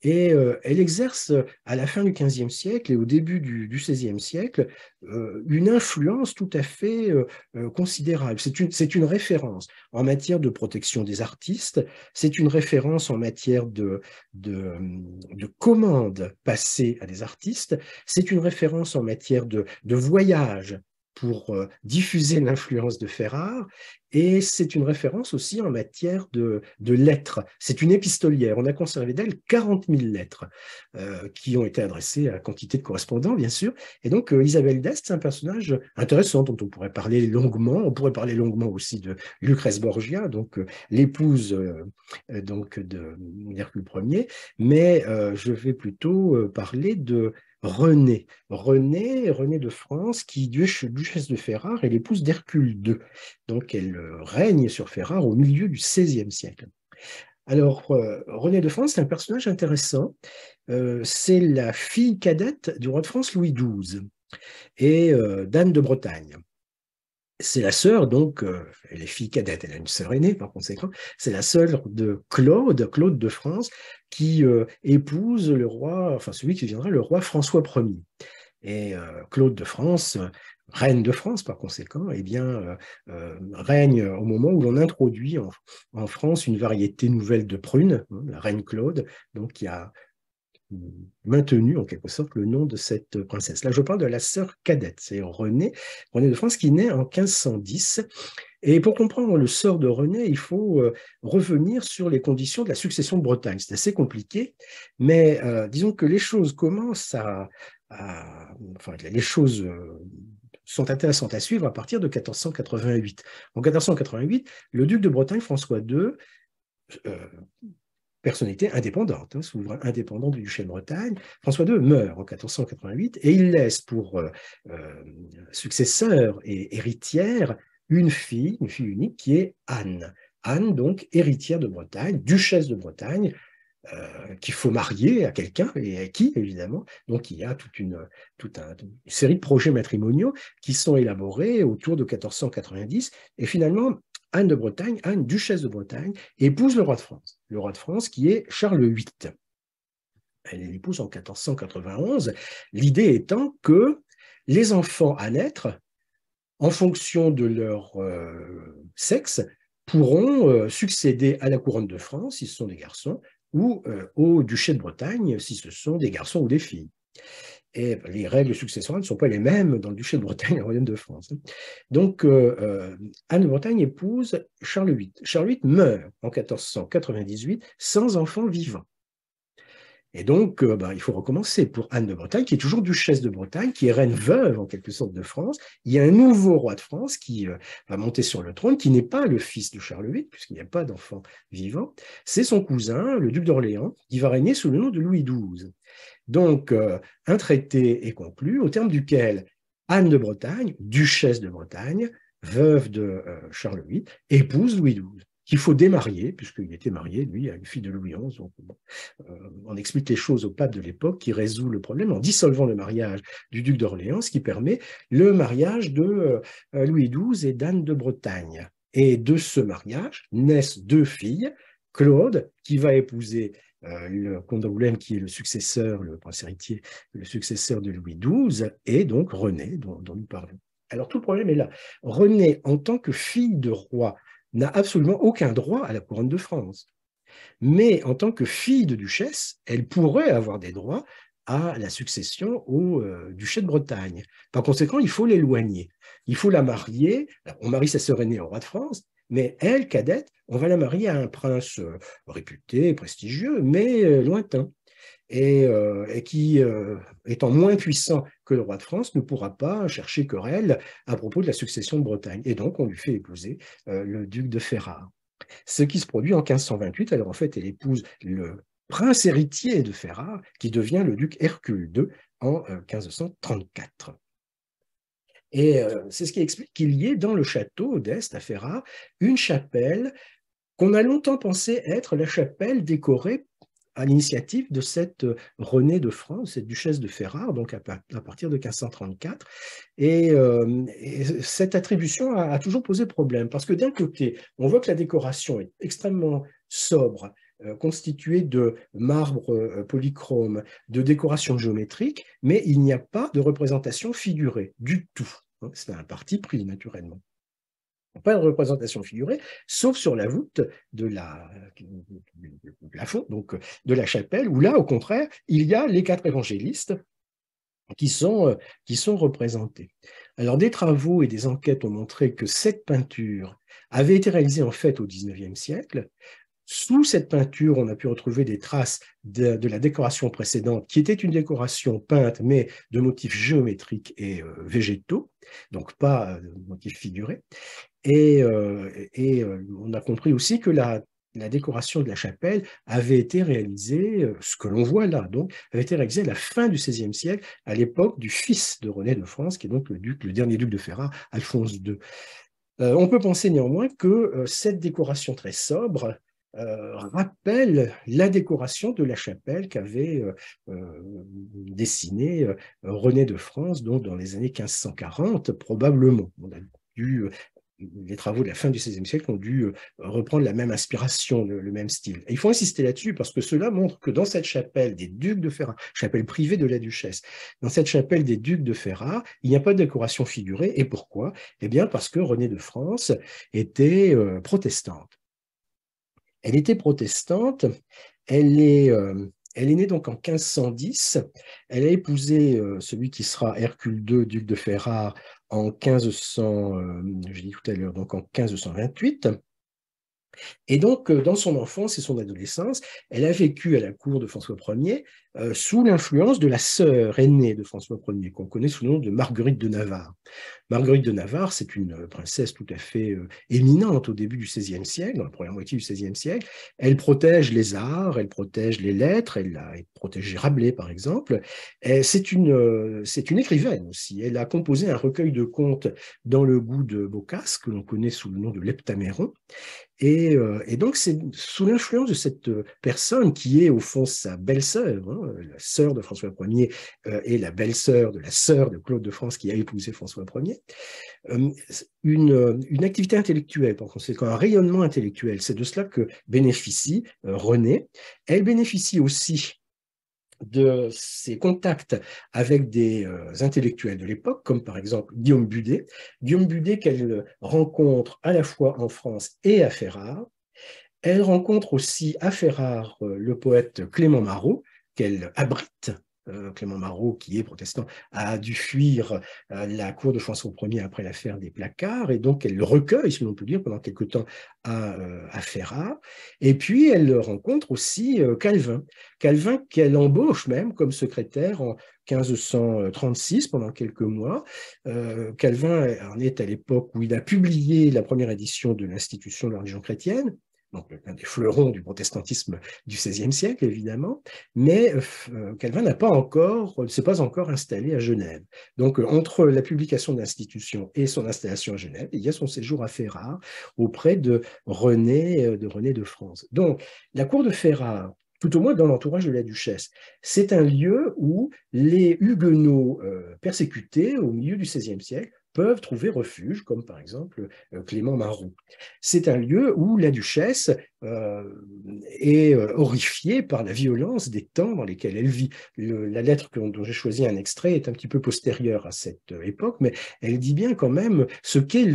et euh, elle exerce à la fin du XVe siècle et au début du, XVIe siècle euh, une influence tout à fait euh, considérable. C'est une, une, référence en matière de protection des artistes, c'est une référence en matière de, de, de commandes passées à des artistes, c'est une référence en matière de, de voyage pour euh, diffuser l'influence de Ferrare, et c'est une référence aussi en matière de, lettres. C'est une épistolière. On a conservé d'elle 40 000 lettres euh, qui ont été adressées à quantité de correspondants, bien sûr. Et donc, euh, Isabelle d'Est, c'est un personnage intéressant dont on pourrait parler longuement. On pourrait parler longuement aussi de Lucrèce Borgia, donc l'épouse donc de Hercule Ier. Mais je vais plutôt parler de René. René, René de France, qui duchesse de Ferrare est l'épouse d'Hercule II. Donc elle euh, règne sur Ferrare au milieu du XVIe siècle. Alors, euh, René de France, c'est un personnage intéressant. Euh, c'est la fille cadette du roi de France Louis XII et d'Anne de Bretagne c'est la sœur, donc, euh, elle est fille cadette, elle a une sœur aînée par conséquent, c'est la sœur de Claude, Claude de France, qui euh, épouse le roi, enfin celui qui deviendra le roi François Ier. Et euh, Claude de France, reine de France par conséquent, eh bien, règne au moment où l'on introduit en, France une variété nouvelle de prunes, hein, la reine Claude, donc qui a maintenu en quelque sorte le nom de cette princesse. Là, je parle de la sœur cadette, c'est René, René de France, qui naît en 1510. Et pour comprendre le sort de René, il faut euh, revenir sur les conditions de la succession de Bretagne. C'est assez compliqué, mais euh, disons que les choses commencent à... enfin, les choses... Euh, sont intéressantes à suivre à partir de 1488. En 1488, le duc de Bretagne, François II, personnalité indépendante, hein, souverain indépendant du duché de Bretagne. François II meurt en 1488 et il laisse pour euh, euh, successeur et héritière une fille, une fille unique qui est Anne. Anne, donc héritière de Bretagne, duchesse de Bretagne, euh, qu'il faut marier à quelqu'un et à qui, évidemment. Donc, il y a toute une, toute une série de projets matrimoniaux qui sont élaborés autour de 1490. Et finalement, Anne de Bretagne, Anne, duchesse de Bretagne, épouse le roi de France. Le roi de France qui est Charles VIII. Elle l'épouse en 1491, l'idée étant que les enfants à naître, en fonction de leur euh, sexe, pourront euh, succéder à la couronne de France si ce sont des garçons, ou euh, au duché de Bretagne si ce sont des garçons ou des filles. Et les règles successorales ne sont pas les mêmes dans le duché de Bretagne et le royaume de France. Donc, euh, euh, Anne de Bretagne épouse Charles VIII. Charles VIII meurt en 1498 sans enfant vivant. Et donc, euh, bah, il faut recommencer pour Anne de Bretagne, qui est toujours duchesse de Bretagne, qui est reine veuve en quelque sorte de France. Il y a un nouveau roi de France qui va monter sur le trône, qui n'est pas le fils de Charles VIII, puisqu'il n'y a pas d'enfant vivant. C'est son cousin, le duc d'Orléans, qui va régner sous le nom de Louis XII. Donc, euh, un traité est conclu au terme duquel Anne de Bretagne, duchesse de Bretagne, veuve de euh, Charles VIII, épouse Louis XII, qu'il faut démarier, puisqu'il était marié, lui, à une fille de Louis XI. Euh, on explique les choses au pape de l'époque, qui résout le problème en dissolvant le mariage du duc d'Orléans, ce qui permet le mariage de Louis XII et d'Anne de Bretagne. Et de ce mariage naissent deux filles, Claude, qui va épouser le comte d'Angoulême, qui est le successeur, le prince héritier, le successeur de Louis XII, et donc René, dont, nous parlons. Alors tout le problème est là. René, en tant que fille de roi, n'a absolument aucun droit à la couronne de France. Mais en tant que fille de duchesse, elle pourrait avoir des droits à la succession au euh, duché de Bretagne. Par conséquent, il faut l'éloigner. Il faut la marier. on marie sa sœur aînée au roi de France, mais elle, cadette, on va la marier à un prince euh, réputé, prestigieux, mais euh, lointain. Et, euh, qui, étant moins puissant que le roi de France, ne pourra pas chercher querelle à propos de la succession de Bretagne. Et donc, on lui fait épouser le duc de Ferrare. Ce qui se produit en 1528, alors en fait, elle épouse le prince héritier de Ferrare, qui devient le duc Hercule II en 1534. Et euh, c'est ce qui explique qu'il y ait dans le château d'Est, à Ferrare, une chapelle qu'on a longtemps pensé être la chapelle décorée à l'initiative de cette euh, Renée de France, cette duchesse de Ferrare, donc à, partir de 1534. Et, cette attribution a, toujours posé problème, parce que d'un côté, on voit que la décoration est extrêmement sobre, constituée de marbre polychrome, de décoration géométrique, mais il n'y a pas de représentation figurée du tout. C'est un parti pris, naturellement pas de représentation figurée, sauf sur la voûte de la, chapelle, où là, au contraire, il y a les quatre évangélistes qui sont, qui sont représentés. Alors, des travaux et des enquêtes ont montré que cette peinture avait été réalisée en fait au XIXe siècle. Sous cette peinture, on a pu retrouver des traces de, la décoration précédente, qui était une décoration peinte, mais de motifs géométriques et euh, végétaux, donc pas euh, de motifs figurés. Et, euh, on a compris aussi que la, décoration de la chapelle avait été réalisée, ce que l'on voit là, donc, avait été réalisée à la fin du XVIe siècle, à l'époque du fils de René de France, qui est donc le, duc, le dernier duc de Ferrare, Alphonse II. on peut penser néanmoins que cette décoration très sobre euh, rappelle la décoration de la chapelle qu'avait euh, euh, dessinée René de France donc dans les années 1540 probablement. On a dû les travaux de la fin du XVIe siècle ont dû reprendre la même inspiration, le, même style. Il faut insister là-dessus parce que cela montre que dans cette chapelle des ducs de Ferrare, chapelle privée de la duchesse, dans cette chapelle des ducs de Ferrare, il n'y a pas de décoration figurée. Et pourquoi? Eh bien parce que René de France était protestante. Elle était protestante, elle est, euh, elle est née donc en 1510, elle a épousé euh, celui qui sera Hercule II, duc de Ferrare, en 1500, euh, tout à donc en 1528. Et donc, dans son enfance et son adolescence, elle a vécu à la cour de François Ier euh, sous l'influence de la sœur aînée de François Ier, qu'on connaît sous le nom de Marguerite de Navarre. Marguerite de Navarre, c'est une euh, princesse tout à fait euh, éminente au début du XVIe siècle, dans la première moitié du XVIe siècle. Elle protège les arts, elle protège les lettres, elle a protégé Rabelais, par exemple. C'est une, écrivaine aussi. Elle a composé un recueil de contes dans le goût de Boccace, que l'on connaît sous le nom de l'Heptaméron. Et, donc, c'est sous l'influence de cette personne qui est au fond sa belle-sœur, hein, la sœur de François Ier euh, et la belle-sœur de la sœur de Claude de France qui a épousé François Ier, euh, une, une, activité intellectuelle, par conséquent un rayonnement intellectuel. C'est de cela que bénéficie René. Elle bénéficie aussi de ses contacts avec des intellectuels de l'époque, comme par exemple Guillaume Budet. Guillaume Budet qu'elle rencontre à la fois en France et à Ferrare. Elle rencontre aussi à Ferrare le poète Clément Marot, qu'elle abrite. Euh, Clément Marot, qui est protestant, a dû fuir euh, la cour de François Ier après l'affaire des placards, et donc elle le recueille, si l'on peut dire, pendant quelque temps à, euh, à Ferrare. Et puis elle rencontre aussi Calvin. Calvin qu'elle embauche même comme secrétaire en 1536 pendant quelques mois. Calvin en est à l'époque où il a publié la première édition de l'Institution de la religion chrétienne, donc un des fleurons du protestantisme du XVIe siècle, évidemment, mais euh, Calvin n'a pas encore, ne s'est pas encore installé à Genève. Donc, euh, entre la publication de l'institution et son installation à Genève, il y a son séjour à Ferrare auprès de René euh, de, René de France. Donc, la cour de Ferrare, tout au moins dans l'entourage de la duchesse. C'est un lieu où les huguenots persécutés au milieu du XVIe siècle peuvent trouver refuge, comme par exemple euh, Clément Marot. C'est un lieu où la duchesse euh, est euh, horrifiée par la violence des temps dans lesquels elle vit. la lettre dont j'ai choisi un extrait est un petit peu postérieure à cette époque, mais elle dit bien quand même ce qu'est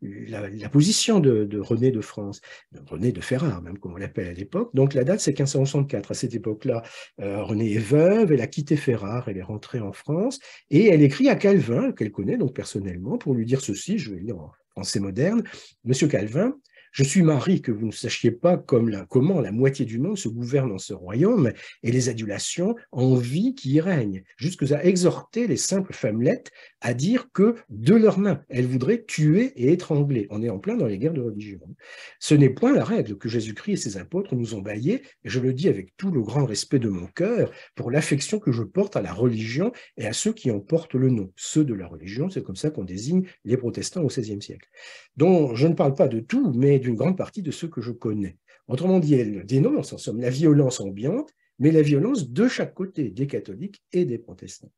la, la, position de, René de France, de René de Ferrare, même comme on l'appelle à l'époque. Donc la date, c'est 1564. À cette époque-là, René est veuve, elle a quitté Ferrare, elle est rentrée en France, et elle écrit à Calvin, qu'elle connaît donc personnellement, pour lui dire ceci, je vais lire en français moderne, Monsieur Calvin, je suis mari que vous ne sachiez pas comment la moitié du monde se gouverne dans ce royaume et les adulations en vie qui y règnent, jusqu'à exhorter les simples femmelettes à dire que de leurs mains, elles voudraient tuer et étrangler. On est en plein dans les guerres de religion. Ce n'est point la règle que Jésus-Christ et ses apôtres nous ont baillé, et je le dis avec tout le grand respect de mon cœur, pour l'affection que je porte à la religion et à ceux qui en portent le nom. Ceux de la religion, c'est comme ça qu'on désigne les protestants au XVIe siècle. Donc, je ne parle pas de tout, mais d'une grande partie de ceux que je connais. Autrement dit, elle dénonce en somme la violence ambiante mais la violence de chaque côté, des catholiques et des protestants.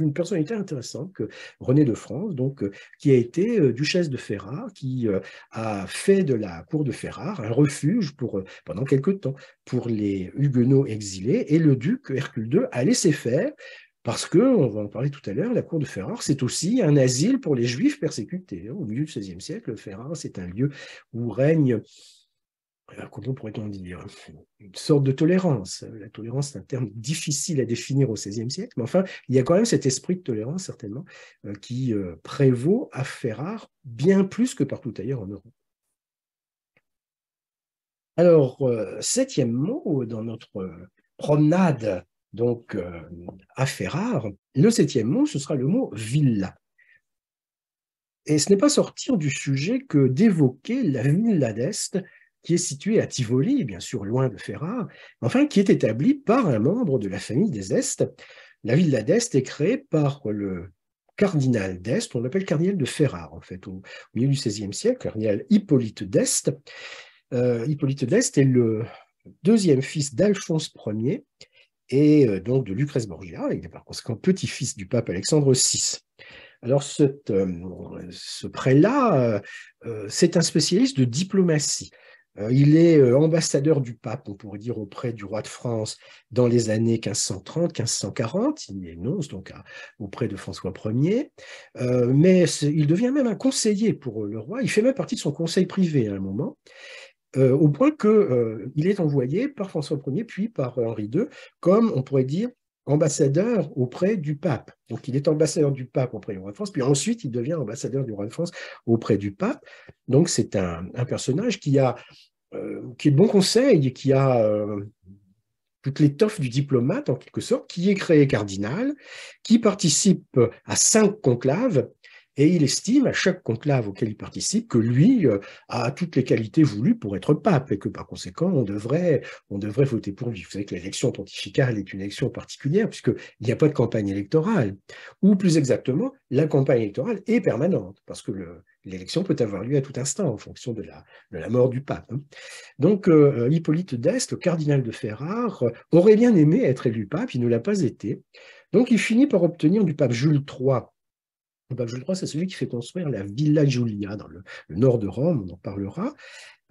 Une personnalité intéressante, René de France, donc, euh, qui a été euh, duchesse de Ferrare, qui euh, a fait de la cour de Ferrare un refuge pendant quelque temps pour les Huguenots exilés, et le duc Hercule II a laissé faire, parce que, on va en parler tout à l'heure, la cour de Ferrare, c'est aussi un asile pour les juifs persécutés. Au milieu du XVIe siècle, Ferrare, c'est un lieu où règne comment pourrait-on dire, une sorte de tolérance. La tolérance, c'est un terme difficile à définir au XVIe siècle, mais enfin, il y a quand même cet esprit de tolérance, certainement, euh, qui euh, prévaut à Ferrare bien plus que partout ailleurs en Europe. Alors, euh, septième mot dans notre promenade donc à Ferrare, le septième mot, ce sera le mot villa. Et ce n'est pas sortir du sujet que d'évoquer la villa d'Est, qui est situé à Tivoli, bien sûr loin de Ferrare, enfin qui est établi par un membre de la famille des Est. La villa d'Est est créée par le cardinal d'Est, on l'appelle cardinal de Ferrare en fait, au, milieu du XVIe siècle, cardinal Hippolyte d'Est. Euh, Hippolyte d'Est est le deuxième fils d'Alphonse Ier et euh, donc de Lucrèce Borgia, est par conséquent petit-fils du pape Alexandre VI. Alors euh, ce prélat, c'est un spécialiste de diplomatie. Euh, il est euh, ambassadeur du pape, on pourrait dire, auprès du roi de France dans les années 1530-1540. Il énonce donc auprès de François Ier. Euh, mais il devient même un conseiller pour le roi. Il fait même partie de son conseil privé à un moment. Au point qu'il est envoyé par François Ier puis par Henri II comme, on pourrait dire, ambassadeur auprès du pape. Donc il est ambassadeur du pape auprès du roi de France, puis ensuite il devient ambassadeur du roi de France auprès du pape. Donc c'est un, personnage qui a euh, qui est de bon conseil, qui a euh, toute l'étoffe du diplomate en quelque sorte, qui est créé cardinal, qui participe à cinq conclaves et il estime à chaque conclave auquel il participe que lui euh, a toutes les qualités voulues pour être pape et que par conséquent on devrait, on devrait voter pour lui. Vous savez que l'élection pontificale est une élection particulière puisqu'il n'y a pas de campagne électorale. Ou plus exactement, la campagne électorale est permanente parce que l'élection peut avoir lieu à tout instant en fonction de la, de la mort du pape. Hein. Donc euh, Hippolyte d'Est, le cardinal de Ferrare, aurait bien aimé être élu pape, il ne l'a pas été. Donc il finit par obtenir du pape Jules III Jules III, c'est celui qui fait construire la Villa Giulia dans le, nord de Rome, on en parlera.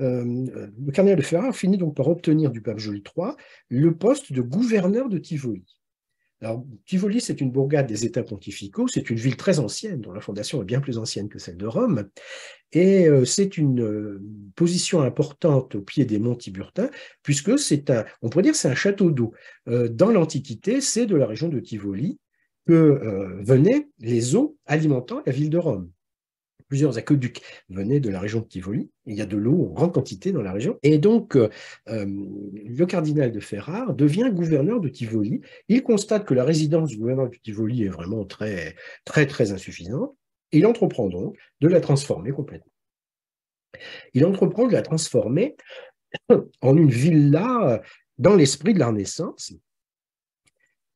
Euh, le cardinal de Ferrare finit donc par obtenir du pape Jules III le poste de gouverneur de Tivoli. Alors, Tivoli, c'est une bourgade des États pontificaux, c'est une ville très ancienne, dont la fondation est bien plus ancienne que celle de Rome, et euh, c'est une euh, position importante au pied des monts Tiburtins, puisque c'est un, on pourrait dire, c'est un château d'eau. dans l'Antiquité, c'est de la région de Tivoli, que euh, venaient les eaux alimentant la ville de Rome. Plusieurs aqueducs venaient de la région de Tivoli. Il y a de l'eau en grande quantité dans la région. Et donc, euh, euh, le cardinal de Ferrare devient gouverneur de Tivoli. Il constate que la résidence du gouverneur de Tivoli est vraiment très, très, très insuffisante. Il entreprend donc de la transformer complètement. Il entreprend de la transformer en une villa dans l'esprit de la Renaissance,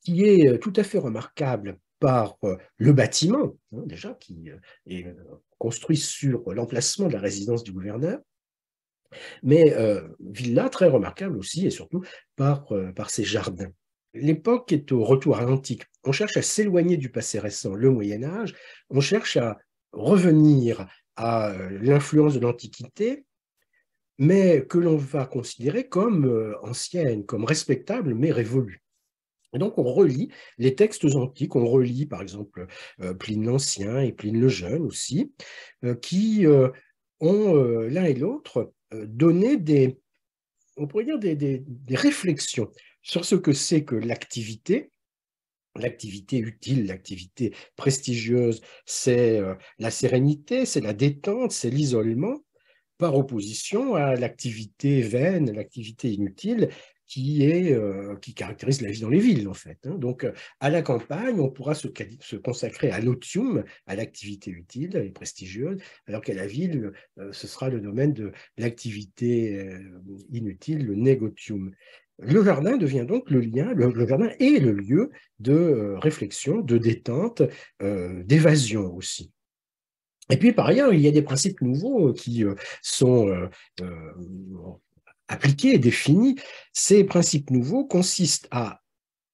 qui est euh, tout à fait remarquable par euh, le bâtiment, hein, déjà, qui euh, est construit sur l'emplacement de la résidence du gouverneur, mais villa très remarquable aussi et surtout par, par ses jardins. L'époque est au retour à l'antique. On cherche à s'éloigner du passé récent, le Moyen Âge, on cherche à revenir à l'influence de l'Antiquité, mais que l'on va considérer comme ancienne, comme respectable, mais révolue. Et donc, on relit les textes antiques, on relit par exemple euh, Pline l'Ancien et Pline le Jeune aussi, euh, qui euh, ont l'un et l'autre donné des, des, réflexions sur ce que c'est que l'activité, l'activité utile, l'activité prestigieuse, c'est la sérénité, c'est la détente, c'est l'isolement, par opposition à l'activité vaine, l'activité inutile, qui, est, euh, qui caractérise la vie dans les villes, en fait. Hein. Donc, euh, à la campagne, on pourra se, consacrer à l'otium, à l'activité utile et prestigieuse, alors qu'à la ville, euh, ce sera le domaine de l'activité inutile, le négotium. Le jardin devient donc le lien, le jardin est le lieu de réflexion, de détente, d'évasion aussi. Et puis par ailleurs, il y a des principes nouveaux qui sont appliqués et définis. Ces principes nouveaux consistent à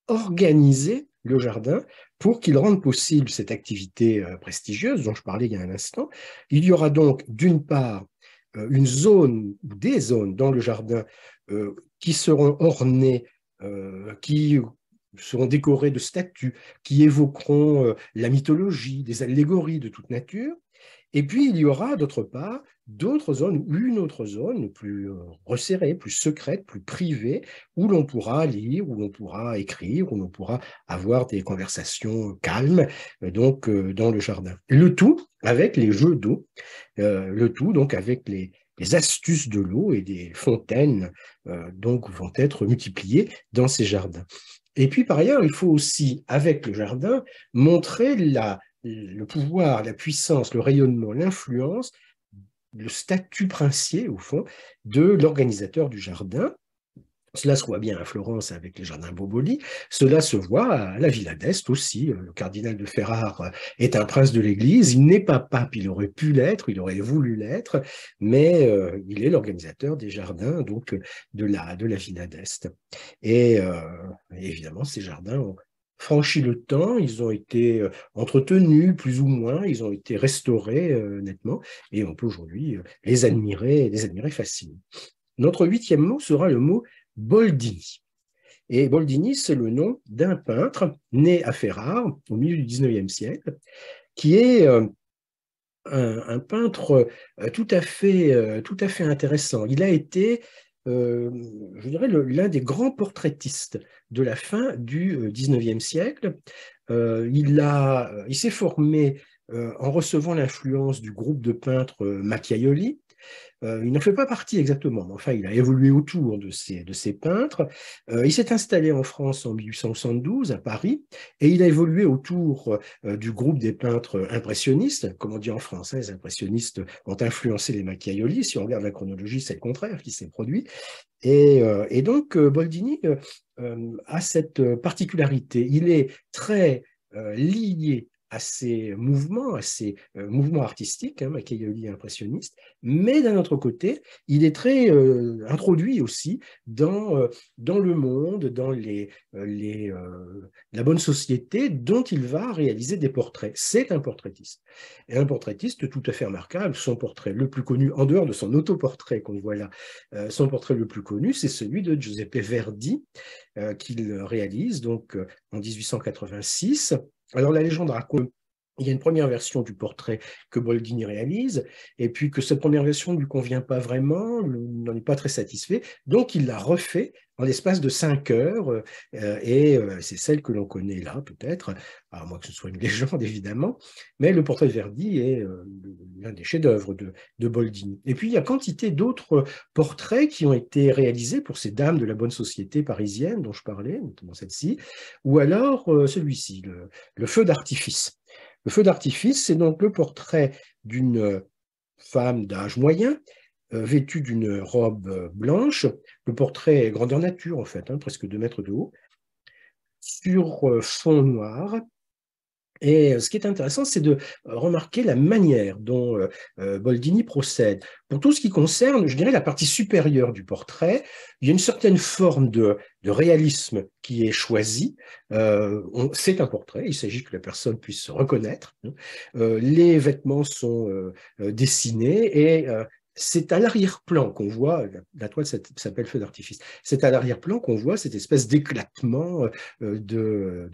organiser le jardin pour qu'il rende possible cette activité prestigieuse dont je parlais il y a un instant. Il y aura donc d'une part une zone ou des zones dans le jardin qui seront ornées, qui seront décorées de statues, qui évoqueront la mythologie, des allégories de toute nature. Et puis, il y aura d'autre part d'autres zones, une autre zone plus euh, resserrée, plus secrète, plus privée, où l'on pourra lire, où l'on pourra écrire, où l'on pourra avoir des conversations calmes, euh, donc euh, dans le jardin. Le tout avec les jeux d'eau, le tout donc avec les, astuces de l'eau et des fontaines donc vont être multipliées dans ces jardins. Et puis par ailleurs, il faut aussi, avec le jardin, montrer la, le pouvoir, la puissance, le rayonnement, l'influence, le statut princier, au fond, de l'organisateur du jardin. Cela se voit bien à Florence avec les jardins Boboli, cela se voit à la Villa d'Est aussi. Le cardinal de Ferrare est un prince de l'Église, il n'est pas pape, il aurait pu l'être, il aurait voulu l'être, mais euh, il est l'organisateur des jardins donc de la, de la Villa d'Est. Et euh, évidemment, ces jardins ont franchi le temps, ils ont été euh, entretenus plus ou moins, ils ont été restaurés euh, nettement, et on peut aujourd'hui euh, les admirer, les admirer facilement. Notre huitième mot sera le mot Boldini. Et Boldini, c'est le nom d'un peintre né à Ferrare au milieu du XIXe siècle, qui est un, peintre tout à fait, tout à fait intéressant. Il a été euh, je dirais, l'un des grands portraitistes de la fin du XIXe euh, siècle. Euh, il, il s'est formé en recevant l'influence du groupe de peintres Macchiaioli, euh, il n'en fait pas partie exactement, mais enfin, il a évolué autour de ces, peintres. Euh, il s'est installé en France en 1872, à Paris, et il a évolué autour euh, du groupe des peintres impressionnistes. Comme on dit en France, hein, les impressionnistes ont influencé les Macchiaioli. Si on regarde la chronologie, c'est le contraire qui s'est produit. Et, et donc, Boldini a cette particularité. Il est très lié à ces mouvements, à ces euh, mouvements artistiques, hein, impressionniste, mais d'un autre côté, il est très euh, introduit aussi dans, euh, dans le monde, dans les, les, la bonne société dont il va réaliser des portraits. C'est un portraitiste. Et un portraitiste tout à fait remarquable, son portrait le plus connu, en dehors de son autoportrait qu'on voit là, son portrait le plus connu, c'est celui de Giuseppe Verdi, qu'il réalise donc en 1886 alors la légende raconte il y a une première version du portrait que Boldini réalise, et puis que cette première version ne lui convient pas vraiment, il n'en est pas très satisfait, donc il l'a refait en l'espace de cinq heures, euh, et euh, c'est celle que l'on connaît là, peut-être, à moins que ce soit une [laughs] légende, évidemment, mais le portrait de Verdi est euh, l'un des chefs-d'œuvre de, de, Boldini. Et puis, il y a quantité d'autres portraits qui ont été réalisés pour ces dames de la bonne société parisienne dont je parlais, notamment celle-ci, ou alors celui-ci, le feu d'artifice. Le feu d'artifice, c'est donc le portrait d'une femme d'âge moyen, euh, vêtue d'une robe euh, blanche. Le portrait est grandeur nature, en fait, hein, presque 2 mètres de haut, sur euh, fond noir, et ce qui est intéressant, c'est de remarquer la manière dont Boldini procède. Pour tout ce qui concerne, je dirais, la partie supérieure du portrait, il y a une certaine forme de, réalisme qui est choisie. c'est un portrait, il s'agit que la personne puisse se reconnaître. Hein. les vêtements sont dessinés et c'est à l'arrière-plan qu'on voit, la toile s'appelle feu d'artifice, c'est à l'arrière-plan qu'on voit cette espèce d'éclatement euh, de,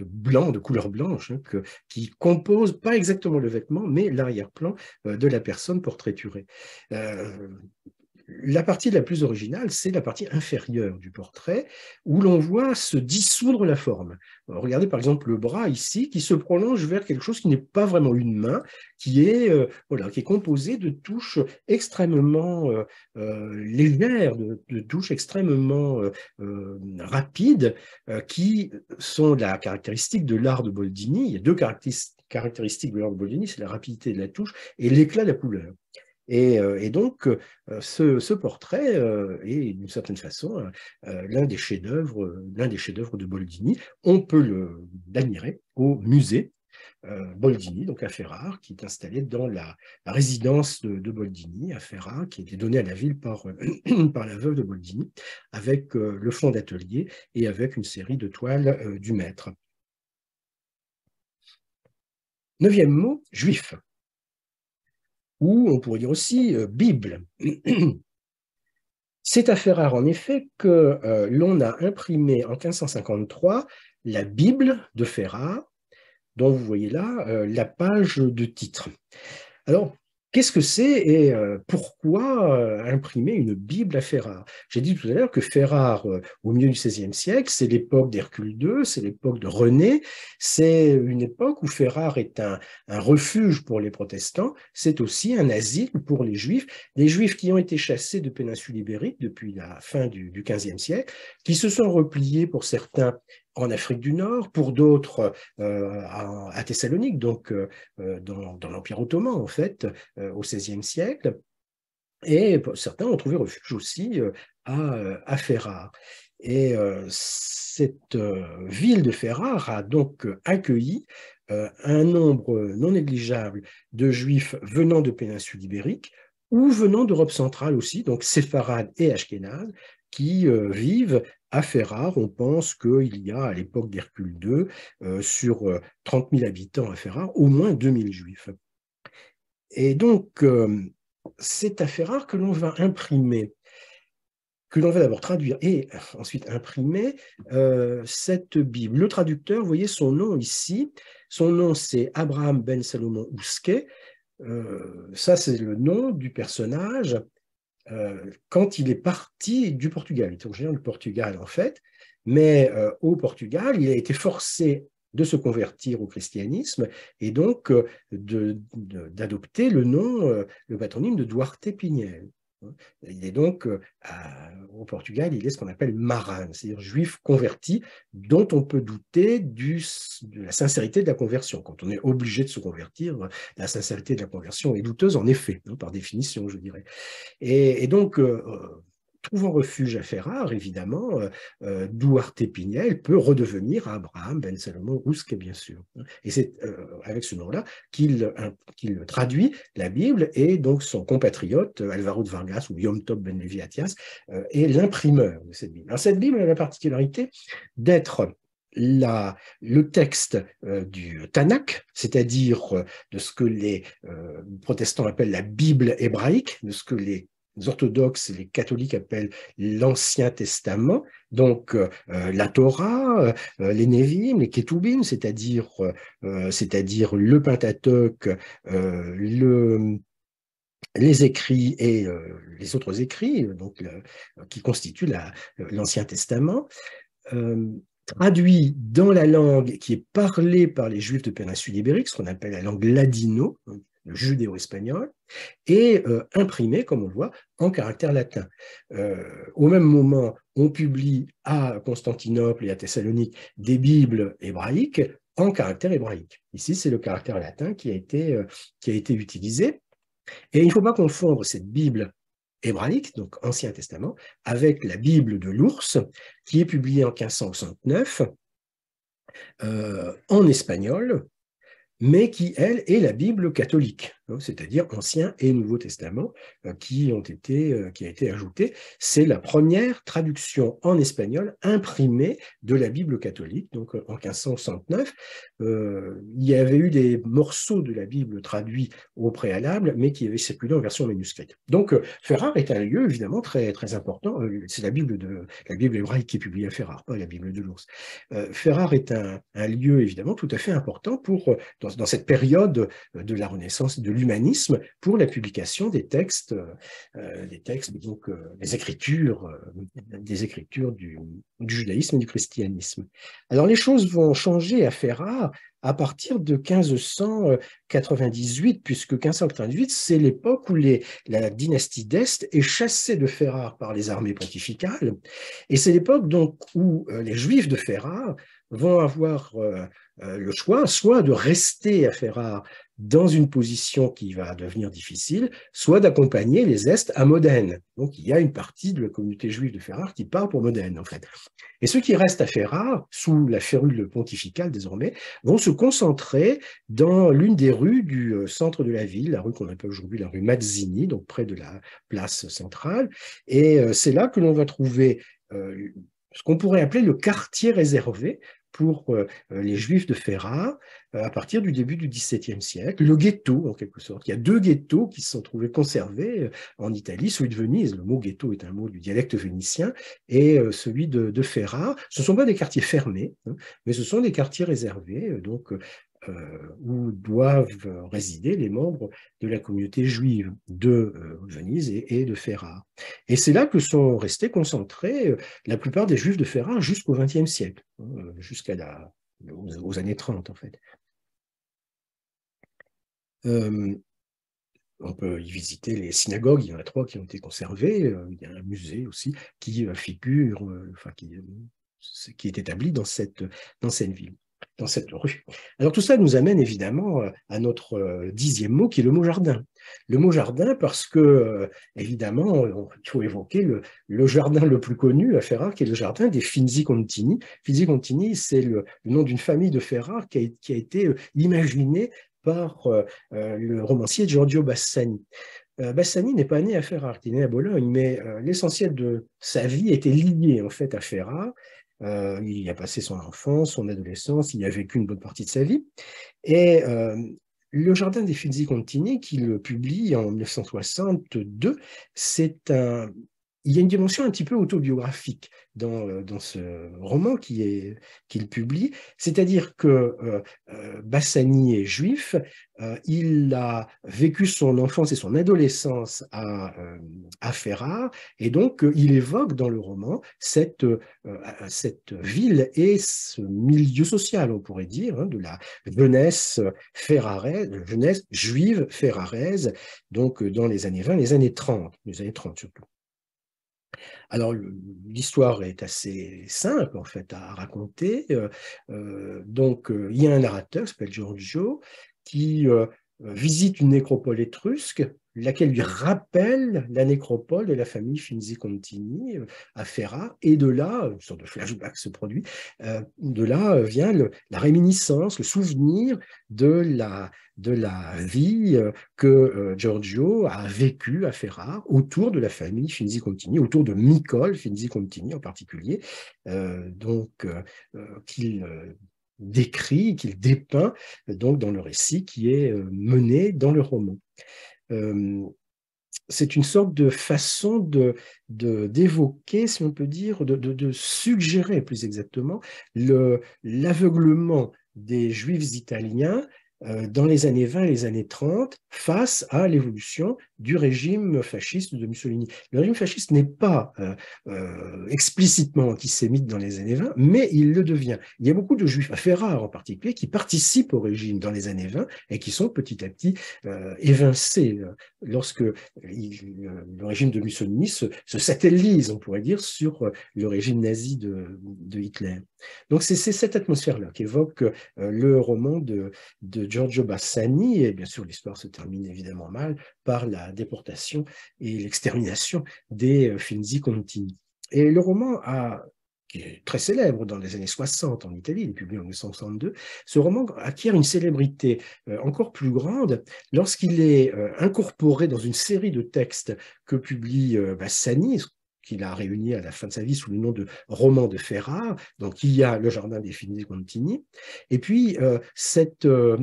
blanc, de couleur blanche, hein, qui compose pas exactement le vêtement, mais l'arrière-plan euh, de la personne portraiturée. Euh, la partie la plus originale, c'est la partie inférieure du portrait, où l'on voit se dissoudre la forme. regardez par exemple le bras ici, qui se prolonge vers quelque chose qui n'est pas vraiment une main, qui est, euh, voilà, qui est composé de touches extrêmement euh, euh, légères, de, touches extrêmement rapides, qui sont la caractéristique de l'art de Boldini. Il y a deux caractéristiques de l'art de Boldini, c'est la rapidité de la touche et l'éclat de la couleur. Euh, et, donc, euh, ce, portrait euh, est d'une certaine façon l'un des chefs-d'œuvre, de Boldini. On peut l'admirer au musée Boldini, donc à Ferrare, qui est installé dans la, résidence de, Boldini à Ferrare, qui était donnée à la ville [clears throat] par la veuve de Boldini, avec le fond d'atelier et avec une série de toiles du maître. Neuvième mot, juif, ou on pourrait dire aussi Bible. [clears throat] C'est à Ferrare, en effet, que euh, l'on a imprimé en 1553 la Bible de Ferrare, dont vous voyez là euh, la page de titre. Alors, Qu'est-ce que c'est et euh, pourquoi euh, imprimer une Bible à Ferrare? J'ai dit tout à l'heure que Ferrare, euh, au milieu du XVIe siècle, c'est l'époque d'Hercule II, c'est l'époque de René, c'est une époque où Ferrare est un, refuge pour les protestants, c'est aussi un asile pour les juifs, des juifs qui ont été chassés de péninsule ibérique depuis la fin du, du XVe siècle, qui se sont repliés pour certains en Afrique du Nord, pour d'autres euh, à, Thessalonique, donc euh, euh, dans, l'Empire ottoman en fait, au XVIe siècle. Et certains ont trouvé refuge aussi à, Ferrare. Et cette ville de Ferrare a donc accueilli un nombre non négligeable de juifs venant de péninsule ibérique ou venant d'Europe centrale aussi, donc séfarades et ashkénazes, qui vivent à Ferrare, on pense qu'il y a, à l'époque d'Hercule II, euh, sur 30 euh, 000 habitants à Ferrare, au moins 2000 juifs. Et donc, euh, c'est à Ferrare que l'on va imprimer, que l'on va d'abord traduire et ensuite imprimer cette Bible. Le traducteur, vous voyez son nom ici, son nom c'est Abraham Ben Salomon Ousquet, ça c'est le nom du personnage quand il est parti du Portugal. Il était originaire du Portugal, en fait, mais euh, au Portugal, il a été forcé de se convertir au christianisme et donc euh, d'adopter le nom, le patronyme de Duarte Pignel. Il est donc, euh, au Portugal, il est ce qu'on appelle maran, c'est-à-dire juif converti, dont on peut douter de la sincérité de la conversion. Quand on est obligé de se convertir, la sincérité de la conversion est douteuse, en effet, hein, par définition, je dirais. Et, donc, euh, trouvant refuge à Ferrare, évidemment, euh, euh, Pignel peut redevenir Abraham Ben Salomon Rousque, bien sûr. Et c'est euh, avec ce nom-là qu'il traduit la Bible et donc son compatriote Alvaro de Vargas ou Yom Tov Ben Levi Atias est l'imprimeur de cette Bible. Alors cette Bible a la particularité d'être le texte du Tanakh, c'est-à-dire de ce que les protestants appellent la Bible hébraïque, de ce que les les orthodoxes et les catholiques appellent l'Ancien Testament, donc euh, euh, la Torah, euh, les Névim, les Ketubim, c'est-à-dire le Pentateuque, le les écrits et les autres écrits, donc qui constituent l'Ancien Testament, traduit dans la langue qui est parlée par les Juifs de péninsule ibérique, ce qu'on appelle la langue ladino, le judéo-espagnol, et euh, imprimé, comme on le voit, en caractère latin. Euh, au même moment, on publie à Constantinople et à Thessalonique des Bibles hébraïques en caractère hébraïque. Ici, c'est le caractère latin qui a été, euh, qui a été utilisé. Et il ne faut pas confondre cette Bible hébraïque, donc Ancien Testament, avec la Bible de l'ours, qui est publiée en 1569 en espagnol, mais qui, elle, est la Bible catholique. Hein, c'est-à-dire Ancien et Nouveau Testament, euh, qui ont été, euh, qui a été ajouté. C'est la première traduction en espagnol imprimée de la Bible catholique, donc euh, en 1569. il y avait eu des morceaux de la Bible traduits au préalable, mais qui avaient circulé en version manuscrite. Donc Ferrare est un lieu évidemment très, très important. C'est la Bible de la Bible hébraïque qui est publiée à Ferrare, pas la Bible de l'ours. Ferrare est un, lieu évidemment tout à fait important pour dans, dans cette période de la Renaissance de l'humanisme pour la publication des textes, euh, des textes donc euh, écritures, euh, des écritures du, judaïsme et du christianisme. Alors les choses vont changer à Ferrare à partir de 1598, puisque 1598, c'est l'époque où la dynastie d'Est est chassée de Ferrare par les armées pontificales, et c'est l'époque donc où les Juifs de Ferrare vont avoir le choix soit de rester à Ferrare dans une position qui va devenir difficile, soit d'accompagner les Est à Modène. Donc il y a une partie de la communauté juive de Ferrare qui part pour Modène, en fait. Et ceux qui restent à Ferrare, sous la férule pontificale désormais, vont se concentrer dans l'une des rues du euh, centre de la ville, la rue qu'on appelle aujourd'hui la rue Mazzini, donc près de la place centrale. Et euh, c'est là que l'on va trouver ce qu'on pourrait appeler le quartier réservé pour euh, euh, les Juifs de Ferrare euh, à partir du début du XVIIe siècle, le ghetto en quelque sorte. Il y a deux ghettos qui se sont trouvés conservés en Italie, celui de Venise, le mot ghetto est un mot du dialecte vénitien, et celui de, Ferrare. Ce ne sont pas des quartiers fermés, hein, mais ce sont des quartiers réservés, donc où doivent résider les membres de la communauté juive de euh, Venise et, de Ferrare. Et c'est là que sont restés concentrés euh, la plupart des juifs de Ferrare jusqu'au XXe siècle, hein, jusqu'à la, aux, années 30 en fait. on peut y visiter les synagogues, il y en a trois qui ont été conservées, il y a un musée aussi qui figure, enfin qui, qui est établi dans cette, dans cette ville cette rue. Alors tout ça nous amène évidemment euh, à notre euh, dixième mot qui est le mot jardin. Le mot jardin parce que, euh, évidemment, il faut évoquer le, jardin le plus connu à Ferrare, qui est le jardin des Finzi Contini. Finzi Contini, c'est le, nom d'une famille de Ferrare qui a, qui a été imaginée par le romancier Giorgio Bassani. Bassani n'est pas né à Ferrare, il est né à Bologne, mais l'essentiel de sa vie était lié en fait à Ferrare euh, il a passé son enfance, son adolescence, il a vécu une bonne partie de sa vie. Et euh, le Jardin des Finzi Contini, qu'il publie en 1962, c'est un, il y a une dimension un petit peu autobiographique dans, euh, dans ce roman qu'il publie, c'est-à-dire que euh, euh, Bassani est juif, il a vécu son enfance et son adolescence à, à Ferrare, et donc il évoque dans le roman cette, cette ville et ce milieu social, on pourrait dire, hein, de la jeunesse ferraraise, jeunesse juive ferraraise, donc dans les années 20, les années 30, les années 30 surtout. Alors, l'histoire est assez simple, en fait, à raconter. Euh, euh, donc, euh, il y a un narrateur, s'appelle Giorgio, qui visite une nécropole étrusque laquelle lui rappelle la nécropole de la famille Finzi-Contini euh, à Ferrare, et de là, une sorte de flashback se produit, euh, de là euh, vient la réminiscence, le souvenir de la, de la vie que Giorgio a vécue à Ferrare autour de la famille Finzi-Contini, autour de Nicole Finzi-Contini en particulier, donc qu'il décrit, qu'il dépeint donc dans le récit qui est mené dans le roman. Euh, c'est une sorte de façon de, d'évoquer, si on peut dire, de, suggérer plus exactement l'aveuglement des juifs italiens dans les années 20 et les années 30 face à l'évolution du régime fasciste de Mussolini. Le régime fasciste n'est pas euh, euh, explicitement antisémite dans les années 20, mais il le devient. Il y a beaucoup de juifs, à Ferrare en particulier, qui participent au régime dans les années 20 et qui sont petit à petit évincés lorsque le régime de Mussolini se, satellise, on pourrait dire, sur le régime nazi de, Hitler. Donc c'est cette atmosphère-là qu'évoque le roman de, de Giorgio Bassani, et bien sûr l'histoire se termine évidemment mal, par la déportation et l'extermination des euh, Finzi Contini. Et le roman qui est très célèbre dans les années 60 en Italie, il est publié en 1962, ce roman acquiert une célébrité euh, encore plus grande lorsqu'il est euh, incorporé dans une série de textes que publie Bassani, qu'il a réuni à la fin de sa vie sous le nom de Roman de Ferrare. Donc, il y a Le Jardin des Fini Contini. Et puis, euh, euh,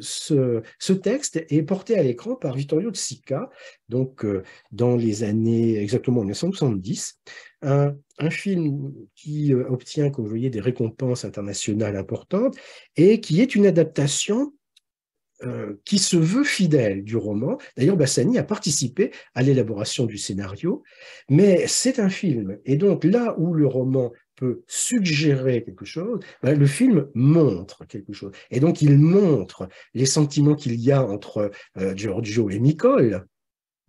ce, ce, texte est porté à l'écran par Vittorio de Sica, donc euh, dans les années exactement 1970. Un, un film qui obtient, comme vous voyez, des récompenses internationales importantes et qui est une adaptation euh, qui se veut fidèle du roman. D'ailleurs, Bassani a participé à l'élaboration du scénario, mais c'est un film. Et donc là où le roman peut suggérer quelque chose, ben, le film montre quelque chose. Et donc il montre les sentiments qu'il y a entre euh, Giorgio et Nicole,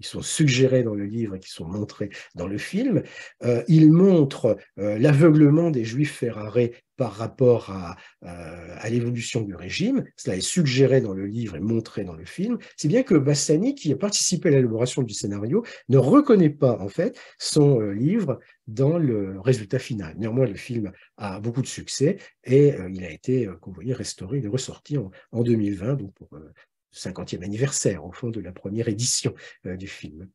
qui sont suggérés dans le livre et qui sont montrés dans le film. Euh, il montre euh, l'aveuglement des Juifs ferrarés par rapport à, euh, à l'évolution du régime. Cela est suggéré dans le livre et montré dans le film. Si bien que Bassani, qui a participé à l'élaboration du scénario, ne reconnaît pas en fait son livre dans le résultat final. Néanmoins, le film a beaucoup de succès et il a été, comme vous voyez, restauré, il est ressorti en, en 2020, donc pour 50e anniversaire, au fond, de la première édition euh, du film.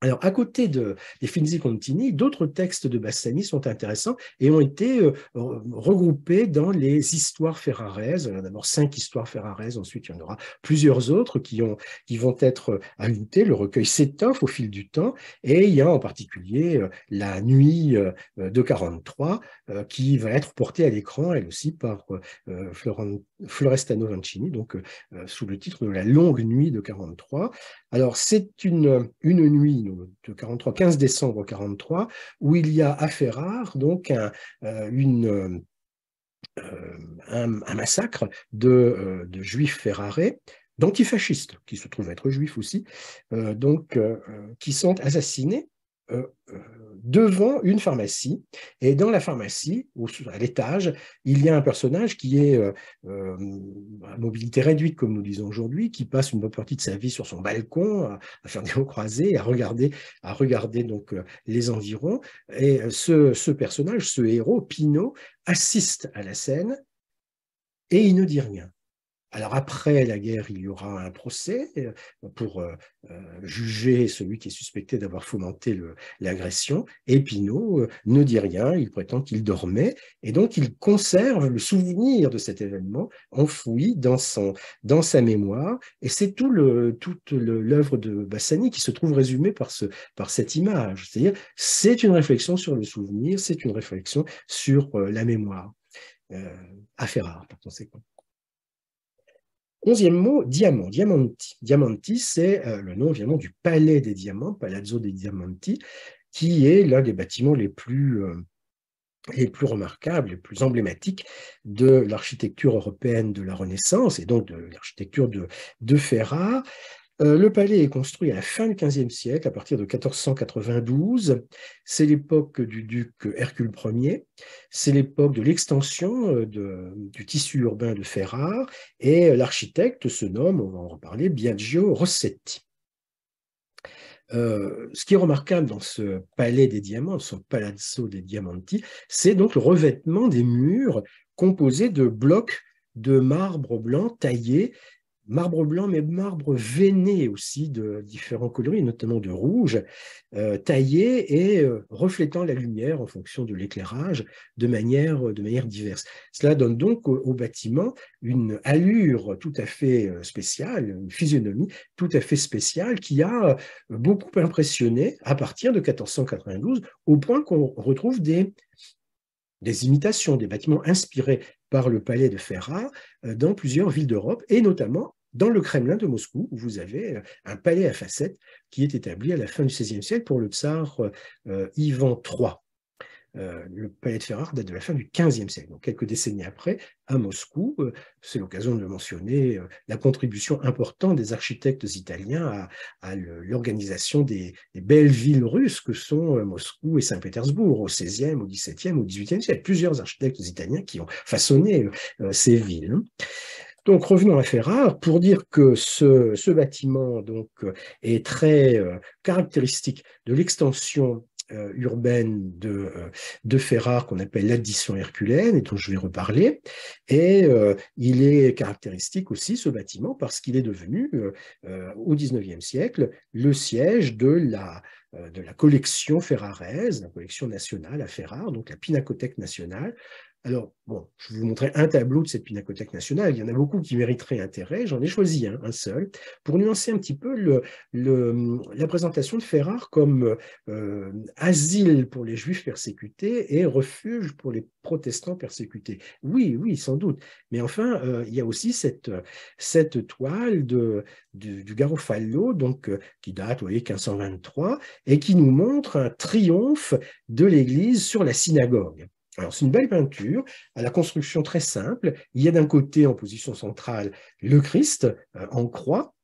Alors, à côté de, des Finzi Contini, d'autres textes de Bassani sont intéressants et ont été euh, regroupés dans les histoires ferraraises. Il a d'abord cinq histoires ferraraises, ensuite il y en aura plusieurs autres qui, ont, qui vont être ajoutées. Le recueil s'étoffe au fil du temps et il y a en particulier euh, La Nuit euh, de 43 qui va être portée à l'écran, elle aussi, par Florestano Vancini, donc sous le titre de La Longue Nuit de 43. Alors, c'est une, nuit de 43, 15 décembre 43, où il y a à Ferrare donc un, euh, une, euh, un, massacre de, euh, de juifs ferrarais d'antifascistes, qui se trouvent être juifs aussi, donc, qui sont assassinés euh, euh, devant une pharmacie. Et dans la pharmacie, à l'étage, il y a un personnage qui est euh, à mobilité réduite, comme nous disons aujourd'hui, qui passe une bonne partie de sa vie sur son balcon à, faire des hauts croisés, à regarder, à regarder donc les environs. Et ce, ce personnage, ce héros, Pinot, assiste à la scène et il ne dit rien. Alors après la guerre, il y aura un procès euh, pour euh, euh, juger celui qui est suspecté d'avoir fomenté l'agression. Et Pinault ne dit rien, il prétend qu'il dormait, et donc il conserve le souvenir de cet événement enfoui dans, son, dans sa mémoire. Et c'est tout le, toute l'œuvre de Bassani qui se trouve résumée par, ce, par cette image. C'est-à-dire, c'est une réflexion sur le souvenir, c'est une réflexion sur la mémoire. affaire rare, par conséquent. Onzième mot, diamant, diamanti. C'est euh, le nom du palais des diamants, Palazzo dei Diamanti, qui est l'un des bâtiments les plus, euh, les remarquables, les plus emblématiques de l'architecture européenne de la Renaissance et donc de l'architecture de, de Ferrare. Euh, le palais est construit à la fin du XVe siècle, à partir de 1492. C'est l'époque du duc Hercule Ier. C'est l'époque de l'extension euh, du tissu urbain de Ferrare. Et l'architecte se nomme, on va en reparler, Biagio Rossetti. Euh, ce qui est remarquable dans ce palais des diamants, ce palazzo des diamanti, c'est donc le revêtement des murs composés de blocs de marbre blanc taillés marbre blanc, mais marbre veiné aussi de différents coloris, notamment de rouge, euh, taillé et euh, reflétant la lumière en fonction de l'éclairage de manière, de manière diverse. Cela donne donc au, bâtiment une allure tout à fait euh, spéciale, une physionomie tout à fait spéciale qui a beaucoup impressionné à partir de 1492, au point qu'on retrouve des, des imitations, des bâtiments inspirés par le palais de Ferrare dans plusieurs villes d'Europe, et notamment dans le Kremlin de Moscou, vous avez euh, un palais à facettes qui est établi à la fin du XVIe siècle pour le tsar euh, euh, Ivan III. le palais de Ferrare date de la fin du XVe siècle, donc quelques décennies après, à Moscou. C'est l'occasion de mentionner la contribution importante des architectes italiens à, l'organisation des, belles villes russes que sont Moscou et Saint-Pétersbourg au XVIe, au XVIIe, au XVIIIe siècle. Plusieurs architectes italiens qui ont façonné ces villes. Donc revenons à Ferrare pour dire que ce, bâtiment donc, est très euh, caractéristique de l'extension euh, urbaine de, euh, Ferrare qu'on appelle l'addition herculéenne et dont je vais reparler. Et il est caractéristique aussi, ce bâtiment, parce qu'il est devenu, au XIXe siècle, le siège de la, de la collection ferraraise, la collection nationale à Ferrare, donc la Pinacothèque nationale, alors, bon, je vais vous montrer un tableau de cette pinacothèque nationale. Il y en a beaucoup qui mériteraient intérêt. J'en ai choisi un, un seul, pour nuancer un petit peu la présentation de Ferrare comme euh, asile pour les juifs persécutés et refuge pour les protestants persécutés. Oui, oui, sans doute. Mais enfin, euh, il y a aussi cette, cette toile de, du, Garofalo, donc, euh, qui date, vous voyez, 1523, et qui nous montre un triomphe de l'Église sur la synagogue. C'est une belle peinture, à la construction très simple. Il y a d'un côté, en position centrale, le Christ euh, en croix,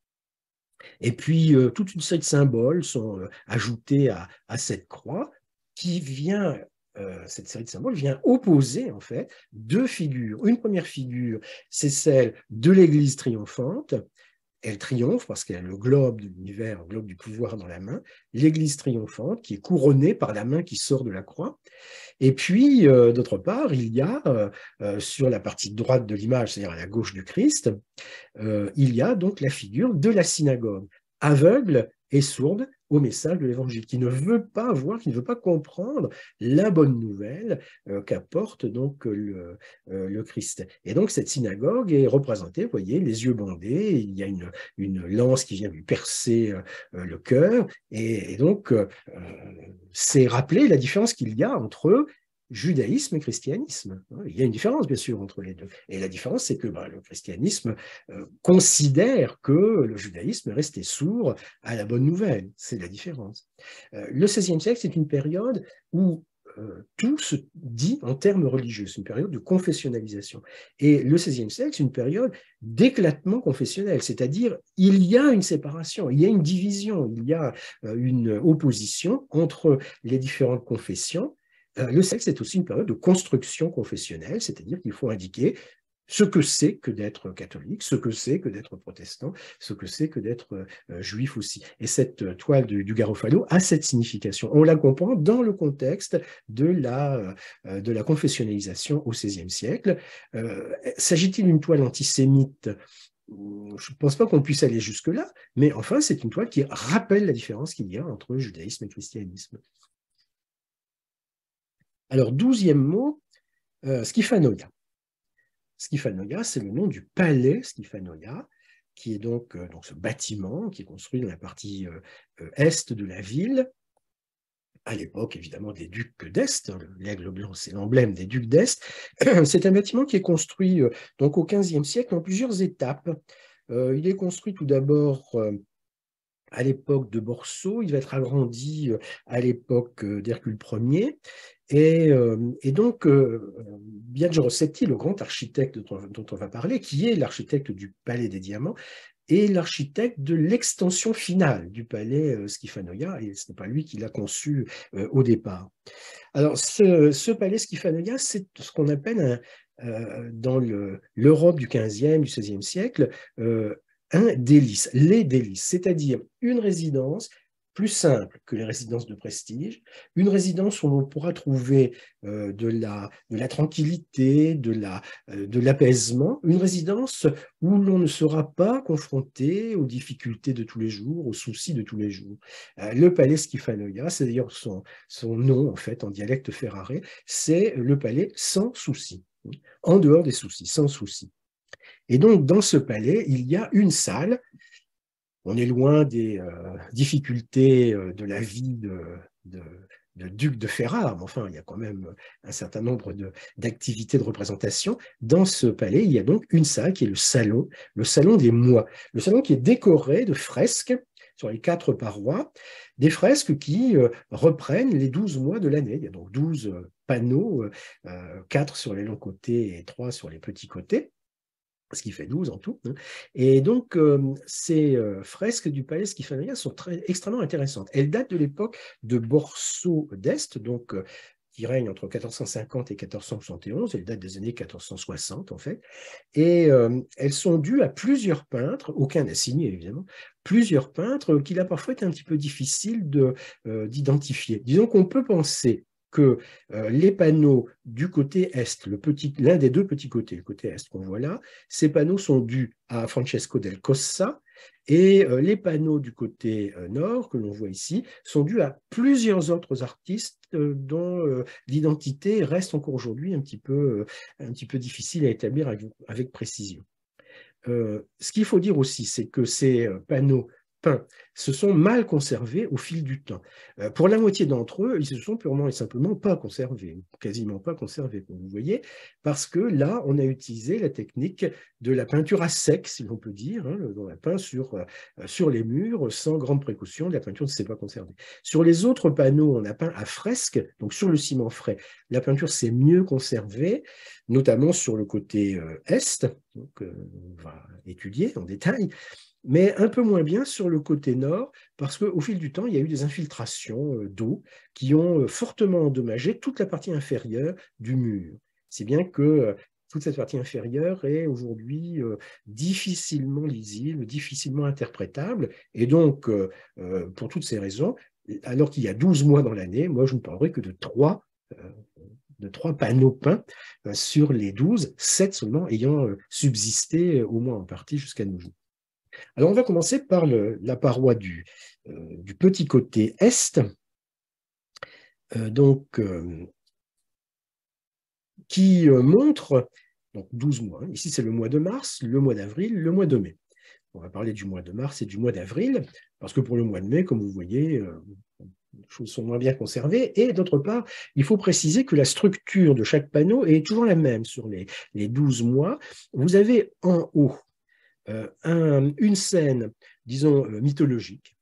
Et puis, toute une série de symboles sont ajoutés à, à, cette croix qui vient euh, cette série de symboles vient opposer en fait deux figures. Une première figure, c'est celle de l'Église triomphante. Elle triomphe parce qu'elle a le globe de l'univers, le globe du pouvoir dans la main. L'Église triomphante qui est couronnée par la main qui sort de la croix. Et puis, euh, d'autre part, il y a euh, sur la partie droite de l'image, c'est-à-dire à la gauche du Christ, il y a donc la figure de la synagogue, aveugle et sourde, message de l'Évangile, qui ne veut pas voir, qui ne veut pas comprendre la bonne nouvelle euh, qu'apporte donc le, euh, le, Christ. Et donc cette synagogue est représentée, vous voyez, les yeux bandés, il y a une, lance qui vient lui percer euh, le cœur, et donc c'est rappeler la différence qu'il y a entre eux judaïsme et christianisme. Il y a une différence, bien sûr, entre les deux. Et la différence, c'est que ben, le christianisme euh, considère que le judaïsme est resté sourd à la bonne nouvelle. C'est la différence. Euh, le XVIe siècle, c'est une période où euh, tout se dit en termes religieux. C'est une période de confessionnalisation. Et le XVIe siècle, c'est une période d'éclatement confessionnel, c'est-à-dire il y a une séparation, il y a une division, il y a une opposition entre les différentes confessions le sexe est aussi une période de construction confessionnelle, c'est-à-dire qu'il faut indiquer ce que c'est que d'être catholique, ce que c'est que d'être protestant, ce que c'est que d'être euh, juif aussi. Et cette euh, toile du, Garofalo a cette signification. On la comprend dans le contexte de la, de la confessionnalisation au XVIe siècle. S'agit-il d'une toile antisémite? Je ne pense pas qu'on puisse aller jusque-là, mais enfin, c'est une toile qui rappelle la différence qu'il y a entre judaïsme et christianisme. Alors, douzième mot, euh, Schifanoia. Schifanoia, c'est le nom du palais Schifanoia, qui est donc, euh, donc, ce bâtiment qui est construit dans la partie euh, est de la ville, à l'époque évidemment des ducs d'Est. Hein, l'aigle blanc, c'est l'emblème des ducs d'Est. [clears throat] C'est un bâtiment qui est construit donc au XVe siècle en plusieurs étapes. il est construit tout d'abord à l'époque de Borso, il va être agrandi à l'époque d'Hercule Ier, et, euh, et donc, euh, Biagio Rossetti, le grand architecte dont on va parler, qui est l'architecte du Palais des Diamants, est l'architecte de l'extension finale du palais euh, Schifanoia, et ce n'est pas lui qui l'a conçu euh, au départ. Alors, ce, palais Schifanoia, c'est ce qu'on appelle dans l'Europe du 15e, du 16e siècle, un délice, les délices, c'est-à-dire une résidence plus simple que les résidences de prestige, une résidence où on pourra trouver euh, de, la, de tranquillité, de euh, l'apaisement, une résidence où l'on ne sera pas confronté aux difficultés de tous les jours, aux soucis de tous les jours. Euh, le palais Schifanoia, c'est d'ailleurs son, nom en fait en dialecte ferraré, c'est le palais sans soucis, en dehors des soucis, sans soucis. Et donc, dans ce palais, il y a une salle on est loin des euh, difficultés euh, de la vie de, duc de Ferrare, mais enfin, il y a quand même un certain nombre d'activités de, représentation. Dans ce palais, il y a donc une salle qui est le salon, le salon des mois. Le salon qui est décoré de fresques sur les quatre parois, des fresques qui euh, reprennent les douze mois de l'année. Il y a donc douze panneaux, quatre sur les longs côtés et trois sur les petits côtés ce qui fait 12 en tout. Hein. Et donc, euh, ces euh, fresques du palais Schifanoia sont extrêmement intéressantes. Elles datent de l'époque de Borso d'Est, donc euh, qui règne entre 1450 et 1471, elles datent des années 1460 en fait, et elles sont dues à plusieurs peintres, aucun n'a signé évidemment, plusieurs peintres qu'il a parfois été un petit peu difficile d'identifier. Disons qu'on peut penser que euh, les panneaux du côté est, l'un des deux petits côtés, le côté est qu'on voit là, ces panneaux sont dus à Francesco del Cossa, et euh, les panneaux du côté euh, nord, que l'on voit ici, sont dus à plusieurs autres artistes dont l'identité reste encore aujourd'hui un, petit peu, un petit peu difficile à établir avec précision. ce qu'il faut dire aussi, c'est que ces panneaux se sont mal conservés au fil du temps. Euh, pour la moitié d'entre eux, ils se sont purement et simplement pas conservés, quasiment pas conservés, comme vous voyez, parce que là, on a utilisé la technique de la peinture à sec, si l'on peut dire, hein, on a peint sur, euh, sur les murs sans grande précaution, la peinture ne s'est pas conservée. Sur les autres panneaux, on a peint à fresque, donc sur le ciment frais, la peinture s'est mieux conservée, notamment sur le côté euh, est, donc on va étudier en détail, mais un peu moins bien sur le côté nord, parce qu'au fil du temps, il y a eu des infiltrations d'eau qui ont fortement endommagé toute la partie inférieure du mur. C'est bien que toute cette partie inférieure est aujourd'hui difficilement lisible, difficilement interprétable. Et donc, pour toutes ces raisons, alors qu'il y a 12 mois dans l'année, moi, je ne parlerai que de trois de trois panneaux peints euh, sur les douze, sept seulement ayant euh, subsisté euh, au moins en partie jusqu'à nos jours. Alors on va commencer par la paroi du, du, petit côté est, donc, qui montre donc 12 mois. Ici c'est le mois de mars, le mois d'avril, le mois de mai. On va parler du mois de mars et du mois d'avril, parce que pour le mois de mai, comme vous voyez, les choses sont moins bien conservées. Et d'autre part, il faut préciser que la structure de chaque panneau est toujours la même sur les, les 12 mois. Vous avez en haut euh, une scène, disons, euh, mythologique.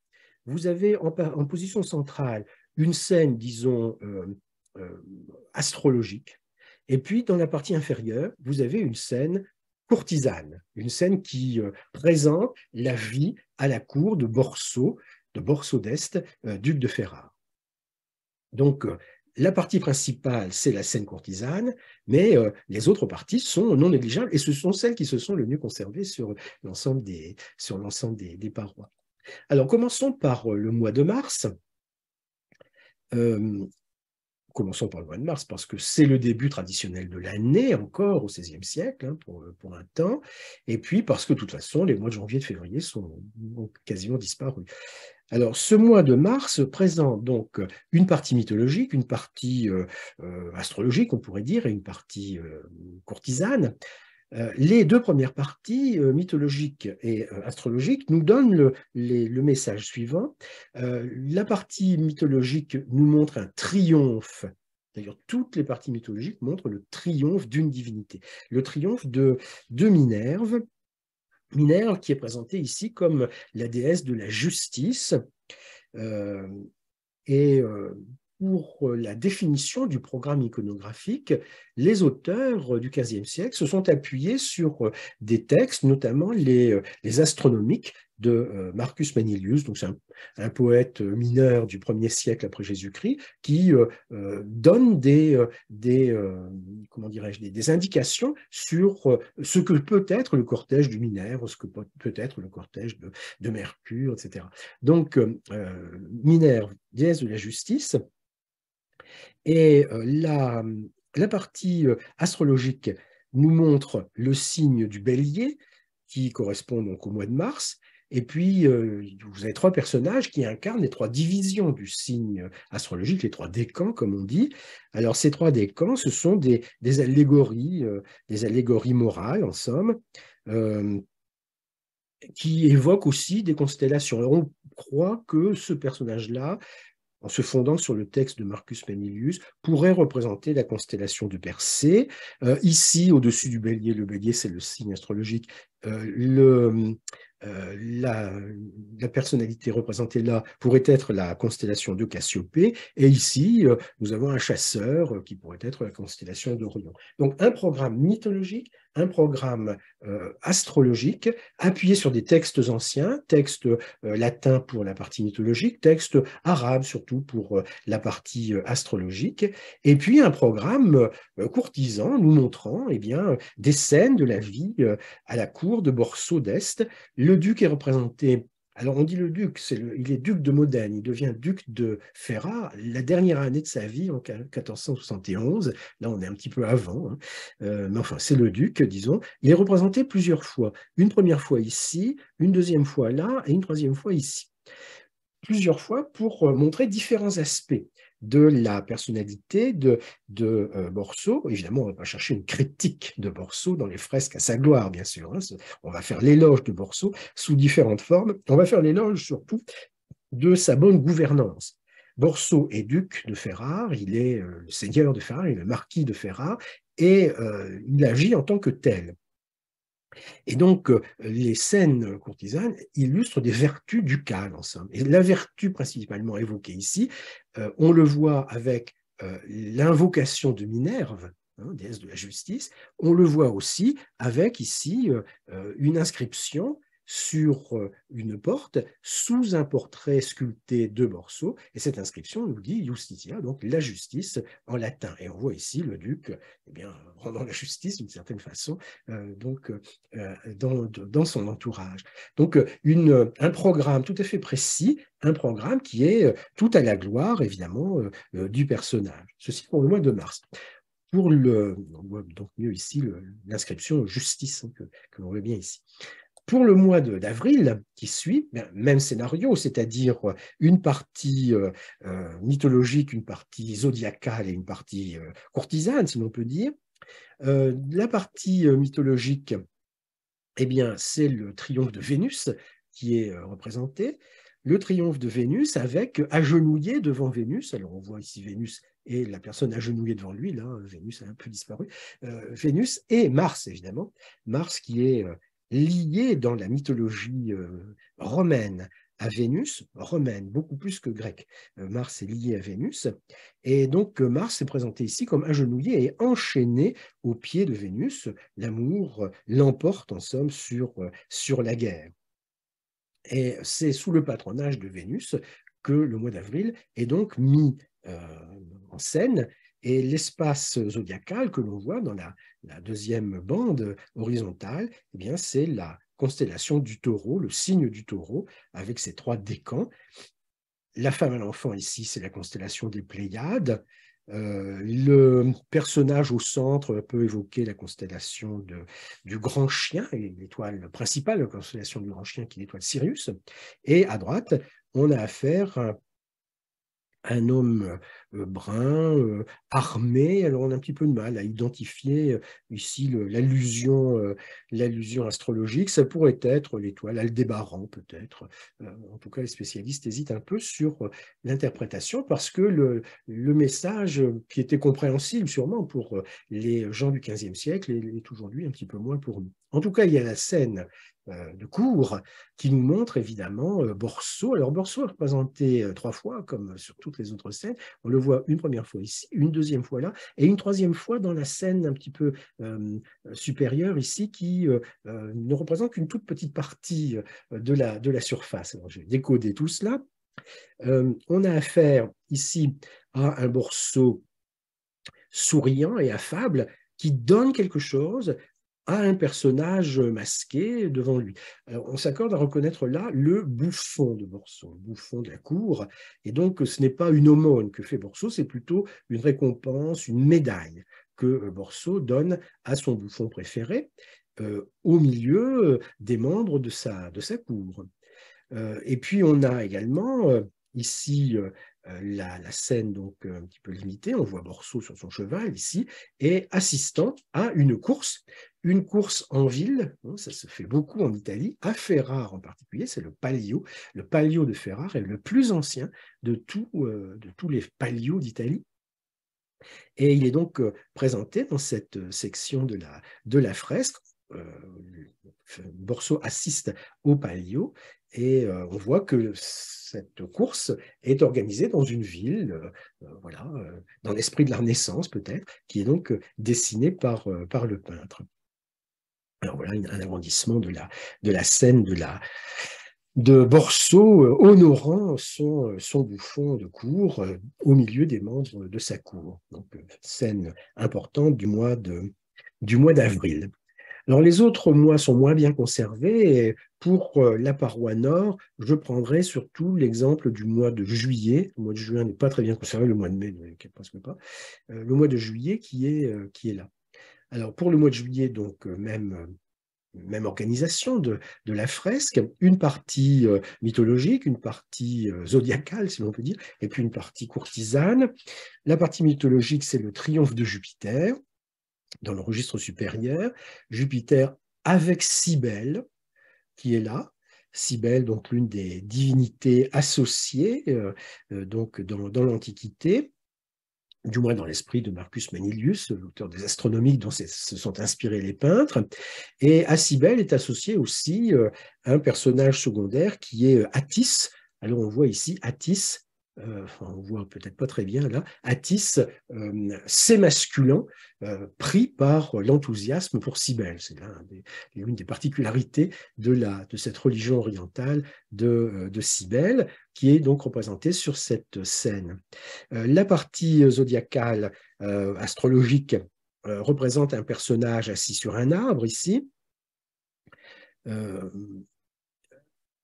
Vous avez en, position centrale une scène, disons, euh, astrologique. Et puis, dans la partie inférieure, vous avez une scène courtisane, une scène qui présente la vie à la cour de Borso, de Borso d'Est, duc de Ferrare. Donc, la partie principale, c'est la scène courtisane, mais euh, les autres parties sont non négligeables et ce sont celles qui se sont le mieux conservées sur l'ensemble des, des, parois. Alors, commençons par le mois de mars. commençons par le mois de mars parce que c'est le début traditionnel de l'année encore au XVIe siècle hein, pour, pour, un temps, et puis parce que de toute façon les mois de janvier et de février sont quasiment disparus. Alors, ce mois de mars présente donc une partie mythologique, une partie euh, euh, astrologique, on pourrait dire, et une partie euh, courtisane. les deux premières parties, mythologique et astrologique, nous donnent le, le message suivant. la partie mythologique nous montre un triomphe D'ailleurs, toutes les parties mythologiques montrent le triomphe d'une divinité, le triomphe de, de Minerve, Minerve qui est présentée ici comme la déesse de la justice. Euh, et euh, pour la définition du programme iconographique, les auteurs du XVe siècle se sont appuyés sur des textes, notamment les astronomiques de euh, Marcus Manilius, donc un, poète mineur du 1er siècle après Jésus-Christ, qui euh, euh, donne des, dirais-je, des, indications sur ce que peut être le cortège du Minerve, ce que peut être le cortège de, Mercure, etc. Donc, Minerve, déesse de la justice, et la, la partie astrologique nous montre le signe du bélier, qui correspond donc au mois de mars, et puis, euh, vous avez trois personnages qui incarnent les trois divisions du signe astrologique, les trois décans, comme on dit. Alors, ces trois décans, ce sont des, allégories, euh, des allégories morales, en somme, euh, qui évoquent aussi des constellations. Alors, on croit que ce personnage-là en se fondant sur le texte de Marcus Manilius, pourrait représenter la constellation de Persée. ici, au-dessus du bélier, le bélier, c'est le signe astrologique. Euh, la, personnalité représentée là pourrait être la constellation de Cassiopée, et ici, euh, nous avons un chasseur euh, qui pourrait être la constellation d'Orion. Donc, un programme mythologique, un programme astrologique, appuyé sur des textes anciens, textes latins pour la partie mythologique, textes arabes surtout pour la partie astrologique, et puis un programme courtisan nous montrant eh bien, des scènes de la vie à la cour de Borso d'Est, le duc est représenté alors on dit le duc, il est duc de Modène, il devient duc de Ferrare la dernière année de sa vie en 1471, là on est un petit peu avant, hein. euh, mais enfin c'est le duc, disons, il est représenté plusieurs fois, une première fois ici, une deuxième fois là et une troisième fois ici. Plusieurs fois pour euh, montrer différents aspects de la personnalité de, de euh, Borso. Évidemment, on va pas chercher une critique de Borso dans les fresques à sa gloire, bien sûr. Hein. On va faire l'éloge de Borso sous différentes formes. On va faire l'éloge surtout de sa bonne gouvernance. Borso est duc de Ferrare, il est euh, le seigneur de Ferrare, il est le marquis de Ferrare, et euh, il agit en tant que tel. Et donc, les scènes courtisanes illustrent des vertus ducales, en somme. Et la vertu principalement évoquée ici, euh, on le voit avec euh, l'invocation de Minerve, hein, déesse de la justice, on le voit aussi avec ici une inscription sur une porte sous un portrait sculpté de Borso. Et cette inscription nous dit Justitia, donc la justice en latin. Et on voit ici le duc eh bien, rendant la justice d'une certaine façon donc, dans, dans, son entourage. Donc une, un programme tout à fait précis, un programme qui est tout à la gloire, évidemment, du personnage. Ceci pour le mois de mars pour le, on voit donc mieux ici l'inscription justice hein, que, l'on voit bien ici. Pour le mois d'avril qui suit, ben, même scénario, c'est-à-dire une partie euh, euh, mythologique, une partie zodiacale et une partie euh, courtisane, si l'on peut dire. la partie mythologique, eh bien, c'est le triomphe de Vénus qui est représenté. Le triomphe de Vénus avec agenouillé devant Vénus. Alors on voit ici Vénus et la personne agenouillée devant lui, là, Vénus a un peu disparu, euh, Vénus et Mars, évidemment, Mars qui est euh, lié dans la mythologie euh, romaine à Vénus, romaine, beaucoup plus que grecque. Mars est lié à Vénus, et donc Mars est présenté ici comme agenouillé et enchaîné au pied de Vénus. L'amour l'emporte en somme sur, la guerre. Et c'est sous le patronage de Vénus que le mois d'avril est donc mis euh, en scène. Et l'espace zodiacal que l'on voit dans la, deuxième bande horizontale, eh bien, c'est la constellation du taureau, le signe du taureau, avec ses trois décans. La femme à l'enfant, ici, c'est la constellation des Pléiades. Euh, le personnage au centre peut évoquer la constellation du grand chien, l'étoile principale la constellation du grand chien qui est l'étoile Sirius. Et à droite, on a affaire un homme euh, brun, euh, armé. Alors on a un petit peu de mal à identifier euh, ici l'allusion, astrologique. Ça pourrait être l'étoile Aldébaran peut-être. En tout cas, les spécialistes hésitent un peu sur l'interprétation parce que le, message qui était compréhensible sûrement pour les gens du XVe siècle est aujourd'hui un petit peu moins pour nous. En tout cas, il y a la scène de cours qui nous montre évidemment euh, Borso. Alors Borso est représenté euh, trois fois, comme sur toutes les autres scènes. On le voit une première fois ici, une deuxième fois là, et une troisième fois dans la scène un petit peu supérieure ici, qui ne représente qu'une toute petite partie de la, de la surface. Alors je vais décoder tout cela. on a affaire ici à un Borso souriant et affable qui donne quelque chose à un personnage masqué devant lui. on s'accorde à reconnaître là le bouffon de Borso, le bouffon de la cour, et donc ce n'est pas une aumône que fait Borso, c'est plutôt une récompense, une médaille que euh, Borso donne à son bouffon préféré euh, au milieu euh, des membres de sa, de sa cour. et puis on a également ici euh, la, scène donc euh, un petit peu limitée, on voit Borso sur son cheval ici, et assistant à une course, une course en ville, hein, ça se fait beaucoup en Italie, à Ferrare en particulier, c'est le Palio. Le Palio de Ferrare est le plus ancien de, euh, tous les palios d'Italie. Et il est donc présenté dans cette section de la, de fresque. Borso assiste au Palio et on voit que cette course est organisée dans une ville, euh, euh, voilà, euh, dans l'esprit de la Renaissance peut-être, qui est donc dessinée par le peintre. Alors voilà un agrandissement de la, de la scène de la, de Borso honorant son, son bouffon de cour au milieu des membres de sa cour. Donc, scène importante du mois d'avril. Alors les autres mois sont moins bien conservés. Pour euh, la paroi nord, je prendrai surtout l'exemple du mois de juillet. Le mois de juin n'est pas très bien conservé, le mois de mai presque pas. Euh, le mois de juillet qui est, euh, qui est là. Alors pour le mois de juillet, donc même, même organisation de, la fresque, une partie mythologique, une partie zodiacale, si l'on peut dire, et puis une partie courtisane. La partie mythologique, c'est le triomphe de Jupiter dans le registre supérieur, Jupiter avec Cybèle, qui est là, Cybèle, donc l'une des divinités associées euh, euh, donc dans, l'Antiquité, du moins dans l'esprit de Marcus Manilius, l'auteur des astronomiques dont se sont inspirés les peintres. Et à Cybèle est associé aussi euh, un personnage secondaire qui est Attis. Alors on voit ici Attis euh, on voit peut-être pas très bien là, Attis euh, s'émasculant, euh, pris par l'enthousiasme pour Cybèle. C'est l'une des particularités de, cette religion orientale de, de Cybèle, qui est donc représentée sur cette scène. la partie zodiacale astrologique représente un personnage assis sur un arbre ici.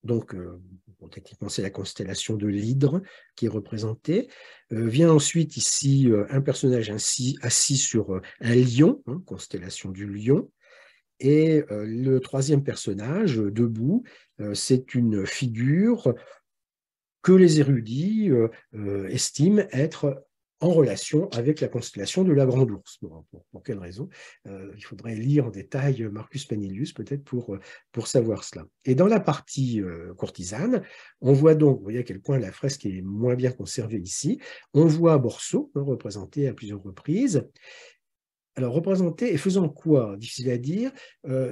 donc, techniquement, c'est la constellation de l'hydre qui est représentée. Euh, vient ensuite ici euh, un personnage ainsi, assis sur euh, un lion, hein, constellation du lion. Et le troisième personnage, debout, c'est une figure que les érudits estiment être en relation avec la constellation de la Grande Ourse. pour, quelle raison? Euh, Il faudrait lire en détail Marcus Penilius peut-être pour, euh, pour savoir cela. Et dans la partie euh, courtisane, on voit donc, vous voyez à quel point la fresque est moins bien conservée ici, on voit Borso hein, représenté à plusieurs reprises. Alors représenté et faisant quoi? Difficile à dire.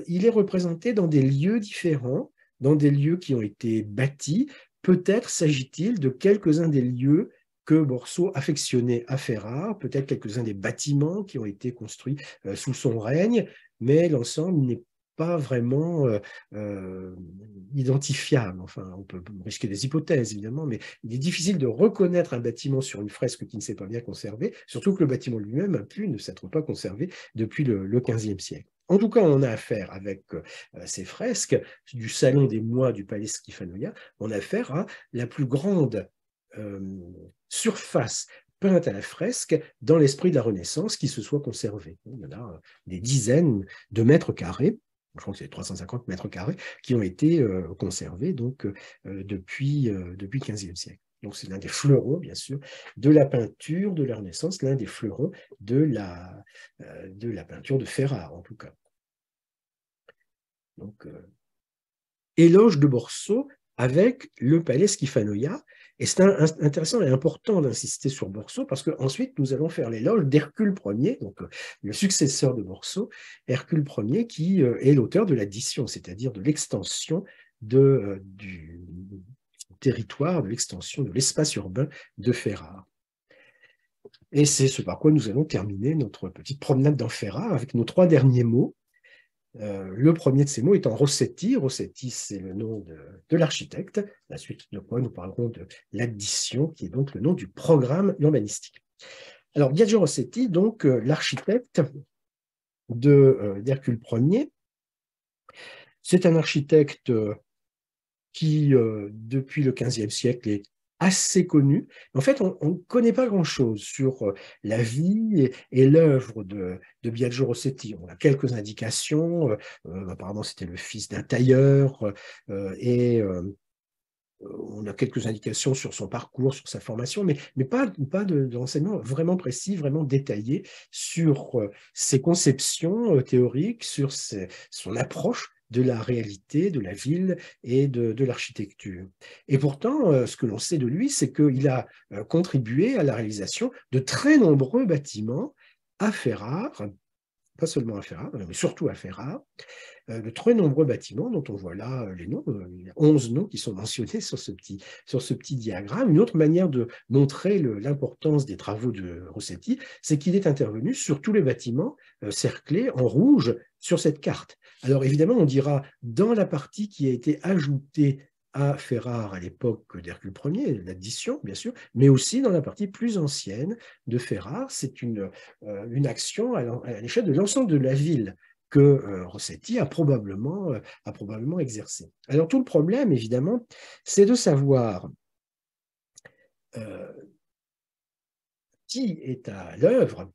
il est représenté dans des lieux différents, dans des lieux qui ont été bâtis. Peut-être s'agit-il de quelques-uns des lieux que Borso affectionnait à Ferrare, peut-être quelques-uns des bâtiments qui ont été construits euh, sous son règne, mais l'ensemble n'est pas vraiment euh, euh, identifiable. Enfin, on peut risquer des hypothèses, évidemment, mais il est difficile de reconnaître un bâtiment sur une fresque qui ne s'est pas bien conservé, surtout que le bâtiment lui-même a pu ne s'être pas conservé depuis le, XVe siècle. En tout cas, on a affaire avec ces fresques du salon des mois du palais Schifanoia, on a affaire à la plus grande surface peinte à la fresque dans l'esprit de la Renaissance qui se soit conservée. Il y en a euh, des dizaines de mètres carrés, je crois que c'est 350 mètres carrés, qui ont été euh, conservés donc, euh, depuis, le XVe siècle. Donc c'est l'un des fleurons, bien sûr, de la peinture de la Renaissance, l'un des fleurons de la, de la peinture de Ferrare, en tout cas. Éloge de Borso avec le palais Schifanoia, et c'est intéressant et important d'insister sur Borso parce qu'ensuite nous allons faire l'éloge d'Hercule Ier, donc euh, le successeur de Borso, Hercule Ier qui euh, est l'auteur de l'addition, c'est-à-dire de l'extension euh, du territoire, de l'extension de l'espace urbain de Ferrare. Et c'est ce par quoi nous allons terminer notre petite promenade dans Ferrare avec nos trois derniers mots. Euh, le premier de ces mots étant Rossetti. Rossetti, c'est le nom de, l'architecte. La suite de quoi nous parlerons de l'addition, qui est donc le nom du programme urbanistique. Alors, Biagio Rossetti, donc euh, l'architecte euh, d'Hercule Ier, c'est un architecte qui, depuis le XVe siècle, est assez connu. En fait, on ne connaît pas grand-chose sur euh, la vie et, l'œuvre de, de, Biagio Rossetti. On a quelques indications. Euh, euh, apparemment, c'était le fils d'un tailleur et on a quelques indications sur son parcours, sur sa formation, mais, mais pas, pas d'enseignement vraiment précis, vraiment détaillé sur ses conceptions théoriques, sur son approche de la réalité, de la ville et de, l'architecture. Et pourtant, euh, ce que l'on sait de lui, c'est qu'il a euh, contribué à la réalisation de très nombreux bâtiments à Ferrare, pas seulement à Ferrare, mais surtout à Ferrare, euh, de très nombreux bâtiments dont on voit là les noms, il y a 11 noms qui sont mentionnés sur ce petit, sur ce petit diagramme. Une autre manière de montrer l'importance des travaux de Rossetti, c'est qu'il est intervenu sur tous les bâtiments cerclés en rouge sur cette carte. Alors évidemment, on dira dans la partie qui a été ajoutée à Ferrare à l'époque d'Hercule Ier, l'addition bien sûr, mais aussi dans la partie plus ancienne de Ferrare. C'est une, euh, une action à l'échelle de l'ensemble de la ville que euh, Rossetti a probablement, euh, a probablement exercé. Alors tout le problème, évidemment, c'est de savoir qui est à l'œuvre,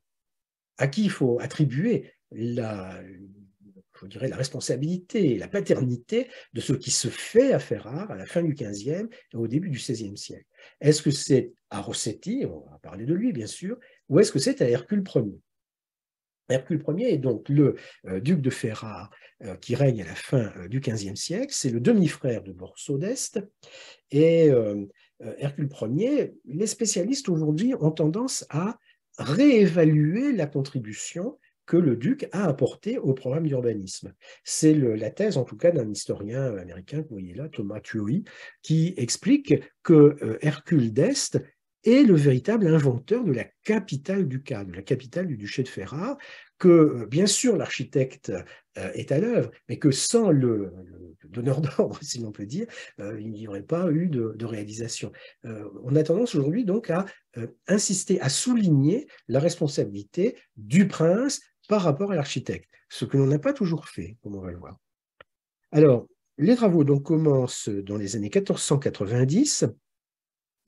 à qui il faut attribuer la, la responsabilité, la paternité de ce qui se fait à Ferrare à la fin du XVe et au début du XVIe siècle. Est-ce que c'est à Rossetti, on va parler de lui bien sûr, ou est-ce que c'est à Hercule Ier? Hercule Ier est donc le euh, duc de Ferrare euh, qui règne à la fin euh, du XVe siècle, c'est le demi-frère de Borso d'Est, et Hercule Ier, les spécialistes aujourd'hui ont tendance à réévaluer la contribution que le duc a apporté au programme d'urbanisme. C'est la thèse, en tout cas, d'un historien américain, vous voyez là, Thomas Thuory, qui explique que euh, Hercule d'Est est le véritable inventeur de la capitale du cas, de la capitale du duché de Ferrare, que euh, bien sûr l'architecte euh, est à l'œuvre, mais que sans le, donneur [laughs] d'ordre, si l'on peut dire, euh, il n'y aurait pas eu de, réalisation. on a tendance aujourd'hui donc à insister, à souligner la responsabilité du prince par rapport à l'architecte, ce que l'on n'a pas toujours fait, comme on va le voir. Alors, les travaux donc commencent dans les années 1490.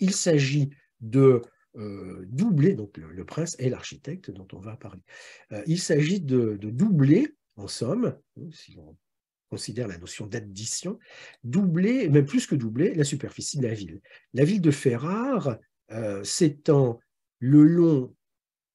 Il s'agit de euh, doubler, donc le, prince est l'architecte dont on va parler. Euh, il s'agit de, doubler, en somme, hein, si on considère la notion d'addition, doubler, même plus que doubler, la superficie de la ville. La ville de Ferrare euh, s'étend le long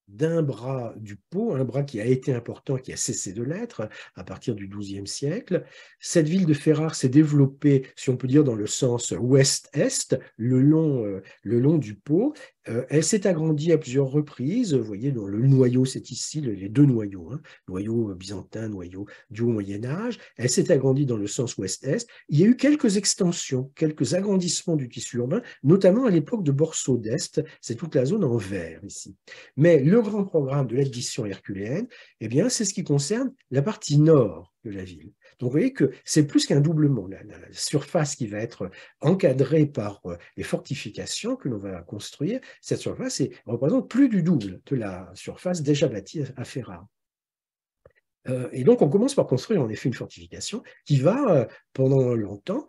d'un bras du Pô, un bras qui a été important, qui a cessé de l'être à partir du XIIe siècle. Cette ville de Ferrare s'est développée, si on peut dire, dans le sens ouest-est, le long, le long du Pô, euh, elle s'est agrandie à plusieurs reprises. Vous voyez, le noyau, c'est ici les deux noyaux, hein, noyau byzantin, noyau du Haut Moyen Âge. Elle s'est agrandie dans le sens ouest-est. Il y a eu quelques extensions, quelques agrandissements du tissu urbain, notamment à l'époque de Borso d'Est. C'est toute la zone en vert ici. Mais le grand programme de l'addition herculéenne, eh bien, c'est ce qui concerne la partie nord de la ville. Donc vous voyez que c'est plus qu'un doublement. La, surface qui va être encadrée par euh, les fortifications que l'on va construire, cette surface représente plus du double de la surface déjà bâtie à Ferrare. Euh, et donc on commence par construire en effet une fortification qui va, euh, pendant longtemps,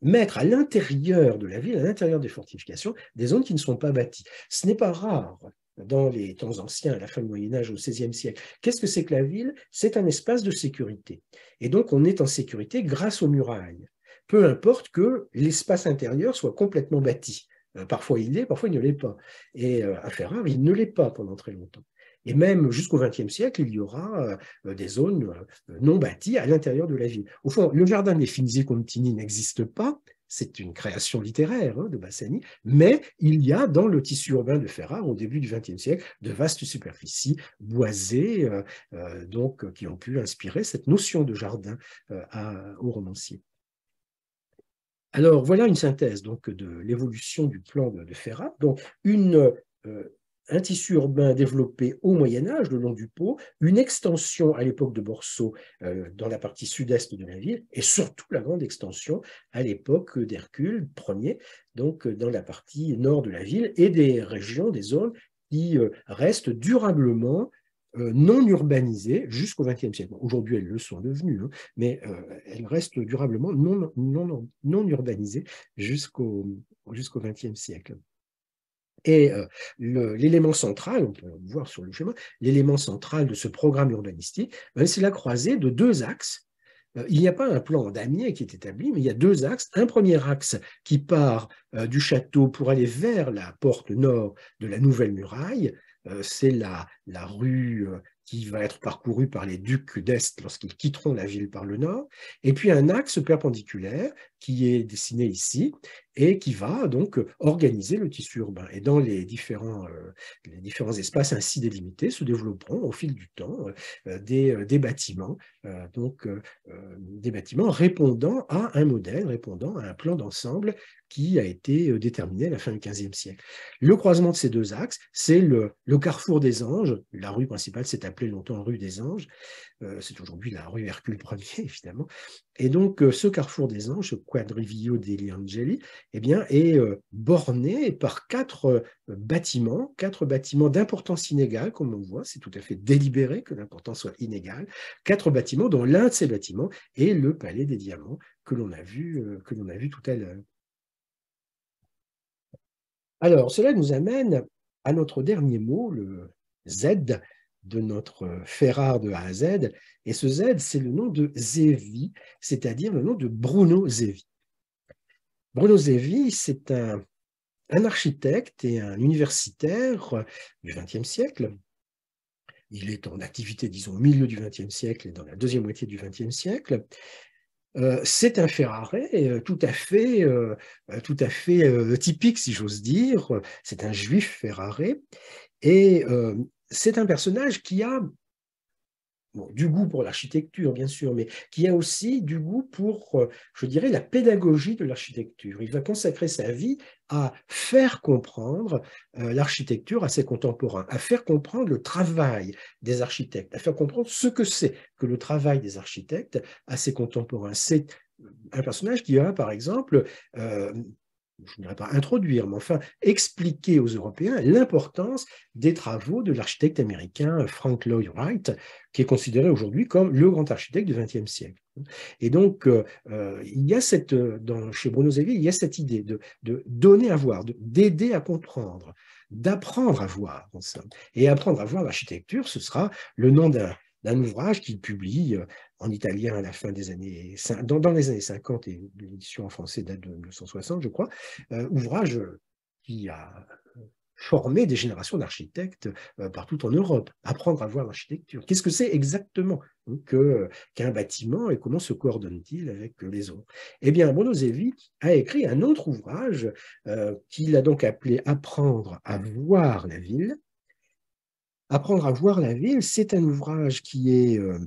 mettre à l'intérieur de la ville, à l'intérieur des fortifications, des zones qui ne sont pas bâties. Ce n'est pas rare dans les temps anciens, à la fin du Moyen Âge, au XVIe siècle. Qu'est-ce que c'est que la ville? C'est un espace de sécurité. Et donc on est en sécurité grâce aux murailles. Peu importe que l'espace intérieur soit complètement bâti. Euh, parfois il l'est, parfois il ne l'est pas. Et euh, à Ferrare, il ne l'est pas pendant très longtemps. Et même jusqu'au XXe siècle, il y aura euh, des zones non bâties à l'intérieur de la ville. Au fond, le jardin des Finzi Contini n'existe pas, c'est une création littéraire hein, de Bassani, mais il y a dans le tissu urbain de Ferrare, au début du XXe siècle, de vastes superficies boisées, euh, euh, donc, qui ont pu inspirer cette notion de jardin euh, au romancier. Alors, voilà une synthèse donc, de l'évolution du plan de, de Ferrare. Donc, une un tissu urbain développé au Moyen Âge, le long du Pô, une extension à l'époque de Borso euh, dans la partie sud-est de la ville, et surtout la grande extension à l'époque d'Hercule Ier, donc dans la partie nord de la ville, et des régions, des zones qui euh, restent durablement euh, non urbanisées jusqu'au XXe siècle. Aujourd'hui, elles le sont devenues, hein, mais elles restent durablement non, non, non urbanisées jusqu'au XXe siècle. Et euh, l'élément central, on peut le voir sur le schéma, l'élément central de ce programme urbanistique, ben, c'est la croisée de deux axes. Euh, il n'y a pas un plan damier qui est établi, mais il y a deux axes. Un premier axe qui part euh, du château pour aller vers la porte nord de la nouvelle muraille, c'est la, rue qui va être parcouru par les ducs d'Est lorsqu'ils quitteront la ville par le nord, et puis un axe perpendiculaire qui est dessiné ici et qui va donc organiser le tissu urbain. Et dans les différents, euh, les différents espaces ainsi délimités se développeront au fil du temps euh, des, euh, des, bâtiments, donc des bâtiments répondant à un modèle, répondant à un plan d'ensemble qui a été déterminé à la fin du XVe siècle. Le croisement de ces deux axes, c'est le, le carrefour des anges. La rue principale s'est appelée longtemps rue des Anges. C'est aujourd'hui la rue Hercule Ier, [laughs] évidemment. Et donc, ce carrefour des Anges, Quadrivio degli Angeli, eh bien, est euh, borné par quatre bâtiments, quatre bâtiments d'importance inégale, comme on voit, c'est tout à fait délibéré que l'importance soit inégale, quatre bâtiments dont l'un de ces bâtiments est le Palais des Diamants que l'on a vu, que l'on a vu tout à l'heure. Alors, cela nous amène à notre dernier mot, le Z, de notre Ferrare de A à Z. Et ce Z, c'est le nom de Zevi, c'est-à-dire le nom de Bruno Zevi. Bruno Zevi, c'est un, architecte et un universitaire du XXe siècle. Il est en activité, disons, au milieu du XXe siècle et dans la deuxième moitié du XXe siècle. Euh, c'est un Ferrare euh, tout à fait, euh, tout à fait typique, si j'ose dire. C'est un juif Ferrare. Et c'est un personnage qui a du goût pour l'architecture, bien sûr, mais qui a aussi du goût pour, euh, je dirais, la pédagogie de l'architecture. Il va consacrer sa vie à faire comprendre euh, l'architecture à ses contemporains, à faire comprendre le travail des architectes, à faire comprendre ce que c'est que le travail des architectes à ses contemporains. C'est un personnage qui a, par exemple, euh, je ne dirais pas introduire, mais enfin expliquer aux Européens l'importance des travaux de l'architecte américain Frank Lloyd Wright, qui est considéré aujourd'hui comme le grand architecte du XXe siècle. Et donc, euh, euh, il y a cette, chez Bruno Zevi, il y a cette idée de, de donner à voir, d'aider à comprendre, d'apprendre à voir, en somme. Et apprendre à voir l'architecture, ce sera le nom d'un d'un ouvrage qu'il publie euh, en italien à la fin des années, dans, les années 50, et l'édition en français date de 1960, je crois, euh, ouvrage qui a formé des générations d'architectes euh, partout en Europe, apprendre à voir l'architecture. Qu'est-ce que c'est exactement qu'un bâtiment et comment se coordonne-t-il avec les autres? Eh bien, Bruno Zevi a écrit un autre ouvrage qu'il a donc appelé Apprendre à voir la ville, Apprendre à voir la ville, c'est un ouvrage qui est euh,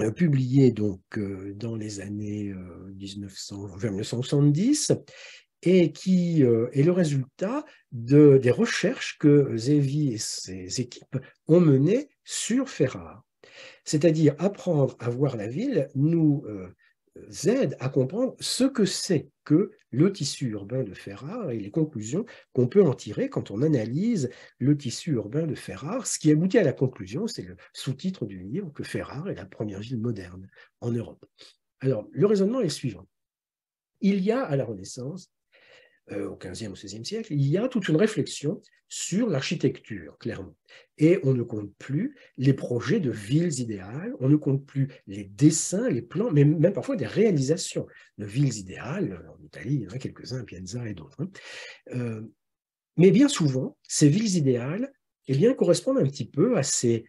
euh, publié donc euh, dans les années 1970 et qui est le résultat de, des recherches que Zevi et ses équipes ont menées sur Ferrare. C'est-à-dire apprendre à voir la ville nous aide à comprendre ce que c'est que le tissu urbain de Ferrare et les conclusions qu'on peut en tirer quand on analyse le tissu urbain de Ferrare. Ce qui aboutit à la conclusion, c'est le sous-titre du livre, que Ferrare est la première ville moderne en Europe. Alors, le raisonnement est le suivant. Il y a à la Renaissance euh, au XVe, au XVIe siècle, il y a toute une réflexion sur l'architecture, clairement. Et on ne compte plus les projets de villes idéales, on ne compte plus les dessins, les plans, mais même parfois des réalisations de villes idéales. En Italie, il y en a quelques-uns, Pienza et d'autres. Hein. Euh, mais bien souvent, ces villes idéales eh bien, correspondent un petit peu à ces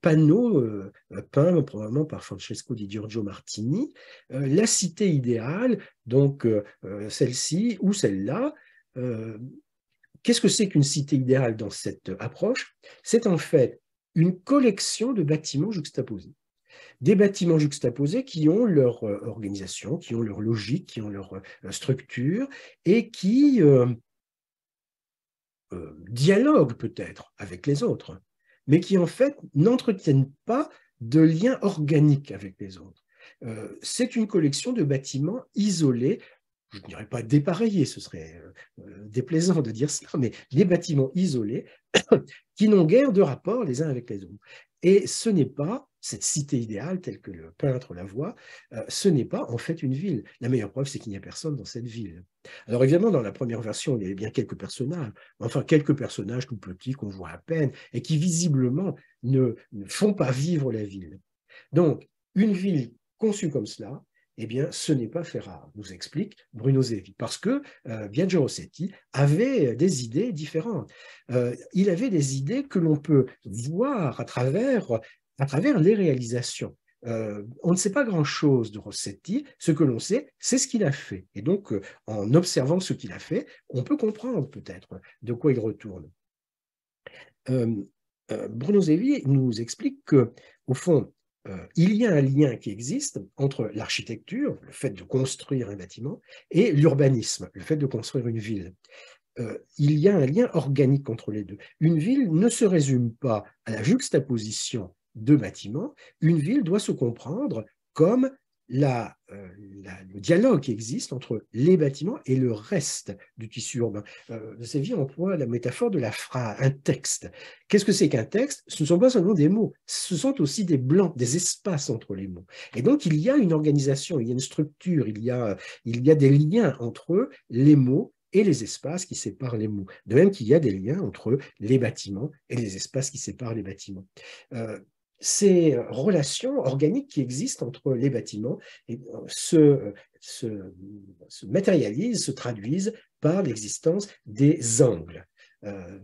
panneau euh, peint probablement par Francesco di Giorgio Martini, euh, la cité idéale, donc euh, celle-ci ou celle-là. Qu'est-ce que c'est qu'une cité idéale dans cette approche? C'est en fait une collection de bâtiments juxtaposés. Des bâtiments juxtaposés qui ont leur organisation, qui ont leur logique, qui ont leur structure et qui dialoguent peut-être avec les autres mais qui en fait n'entretiennent pas de lien organique avec les autres. Euh, c'est une collection de bâtiments isolés, je ne dirais pas dépareillés, ce serait euh, euh, déplaisant de dire cela, mais des bâtiments isolés [coughs] qui n'ont guère de rapport les uns avec les autres. Et ce n'est pas cette cité idéale telle que le peintre la voit, euh, ce n'est pas en fait une ville. La meilleure preuve, c'est qu'il n'y a personne dans cette ville. Alors évidemment, dans la première version, il y avait bien quelques personnages, enfin quelques personnages tout petits qu'on voit à peine et qui visiblement ne, font pas vivre la ville. Donc, une ville conçue comme cela, eh bien, ce n'est pas Ferrare, nous explique Bruno Zevi, parce que euh, Biagio Rossetti avait des idées différentes. Euh, il avait des idées que l'on peut voir à travers à travers les réalisations. Euh, on ne sait pas grand-chose de Rossetti. Ce que l'on sait, c'est ce qu'il a fait. Et donc, euh, en observant ce qu'il a fait, on peut comprendre peut-être de quoi il retourne. Euh, Bruno Zevi nous explique que, au fond, il y a un lien qui existe entre l'architecture, le fait de construire un bâtiment, et l'urbanisme, le fait de construire une ville. il y a un lien organique entre les deux. Une ville ne se résume pas à la juxtaposition de bâtiments, une ville doit se comprendre comme la, euh, le dialogue qui existe entre les bâtiments et le reste du tissu urbain. Euh, Séville emploie la métaphore de la phrase, un texte. Qu'est-ce que c'est qu'un texte? Ce ne sont pas seulement des mots, ce sont aussi des blancs, des espaces entre les mots. Et donc, il y a une organisation, il y a une structure, il y a, il y a des liens entre les mots et les espaces qui séparent les mots. De même qu'il y a des liens entre les bâtiments et les espaces qui séparent les bâtiments. Euh, ces relations organiques qui existent entre les bâtiments se, se, se matérialisent, se traduisent par l'existence des angles. Euh,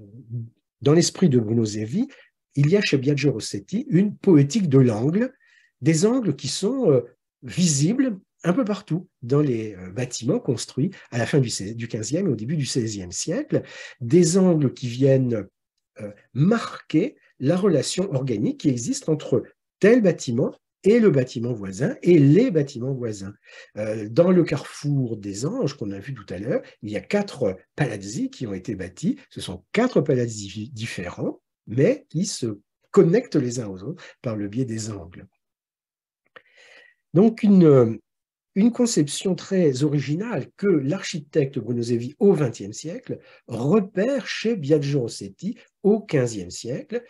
dans l'esprit de Bruno Zevi, il y a chez Biagio Rossetti une poétique de l'angle, des angles qui sont euh, visibles un peu partout dans les euh, bâtiments construits à la fin du, 15e et au début du 16e siècle, des angles qui viennent marquer la relation organique qui existe entre tel bâtiment et le bâtiment voisin et les bâtiments voisins. Euh, dans le carrefour des Anges qu'on a vu tout à l'heure, il y a quatre palazzi qui ont été bâtis. Ce sont quatre palazzi différents, mais qui se connectent les uns aux autres par le biais des angles. Donc une, une conception très originale que l'architecte Bruno Zevi au XXe siècle repère chez Biagio Rossetti au XVe siècle,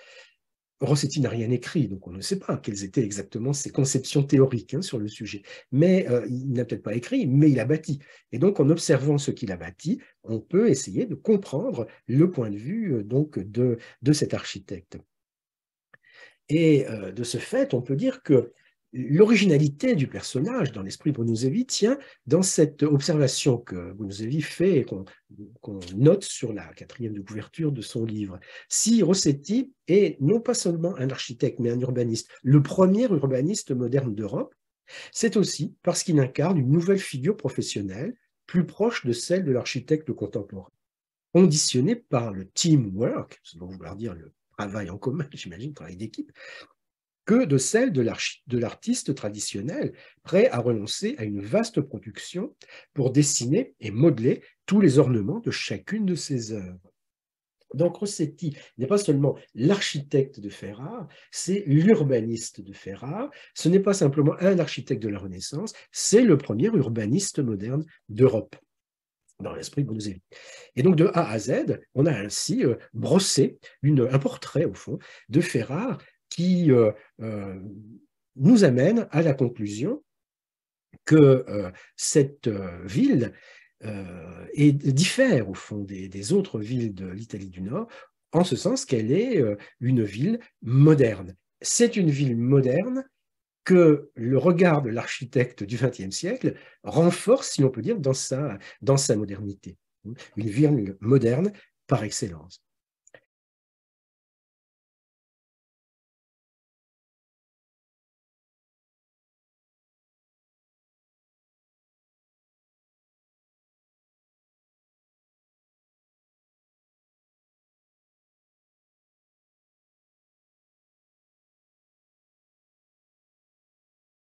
Rossetti n'a rien écrit, donc on ne sait pas quelles étaient exactement ses conceptions théoriques hein, sur le sujet. Mais euh, il n'a peut-être pas écrit, mais il a bâti. Et donc, en observant ce qu'il a bâti, on peut essayer de comprendre le point de vue euh, donc de, cet architecte. Et euh, de ce fait, on peut dire que l'originalité du personnage dans l'esprit Brunosevi tient dans cette observation que Brunosevi fait et qu'on note sur la quatrième de couverture de son livre. Si Rossetti est non pas seulement un architecte, mais un urbaniste, le premier urbaniste moderne d'Europe, c'est aussi parce qu'il incarne une nouvelle figure professionnelle plus proche de celle de l'architecte contemporain, conditionnée par le teamwork, ce dont vouloir dire le travail en commun, [laughs] j'imagine, travail d'équipe, que de celle de l'artiste traditionnel, prêt à renoncer à une vaste production pour dessiner et modeler tous les ornements de chacune de ses œuvres. Donc Rossetti n'est pas seulement l'architecte de Ferrare, c'est l'urbaniste de Ferrare. Ce n'est pas simplement un architecte de la Renaissance, c'est le premier urbaniste moderne d'Europe dans l'esprit de Bouzé. Et donc de A à Z, on a ainsi euh, brossé un portrait, au fond, de Ferrare qui euh, euh, nous amène à la conclusion que euh, cette ville est, diffère au fond des, autres villes de l'Italie du Nord, en ce sens qu'elle est une ville moderne. C'est une ville moderne que le regard de l'architecte du XXe siècle renforce, si on peut dire, dans sa, dans sa modernité. Une ville moderne par excellence.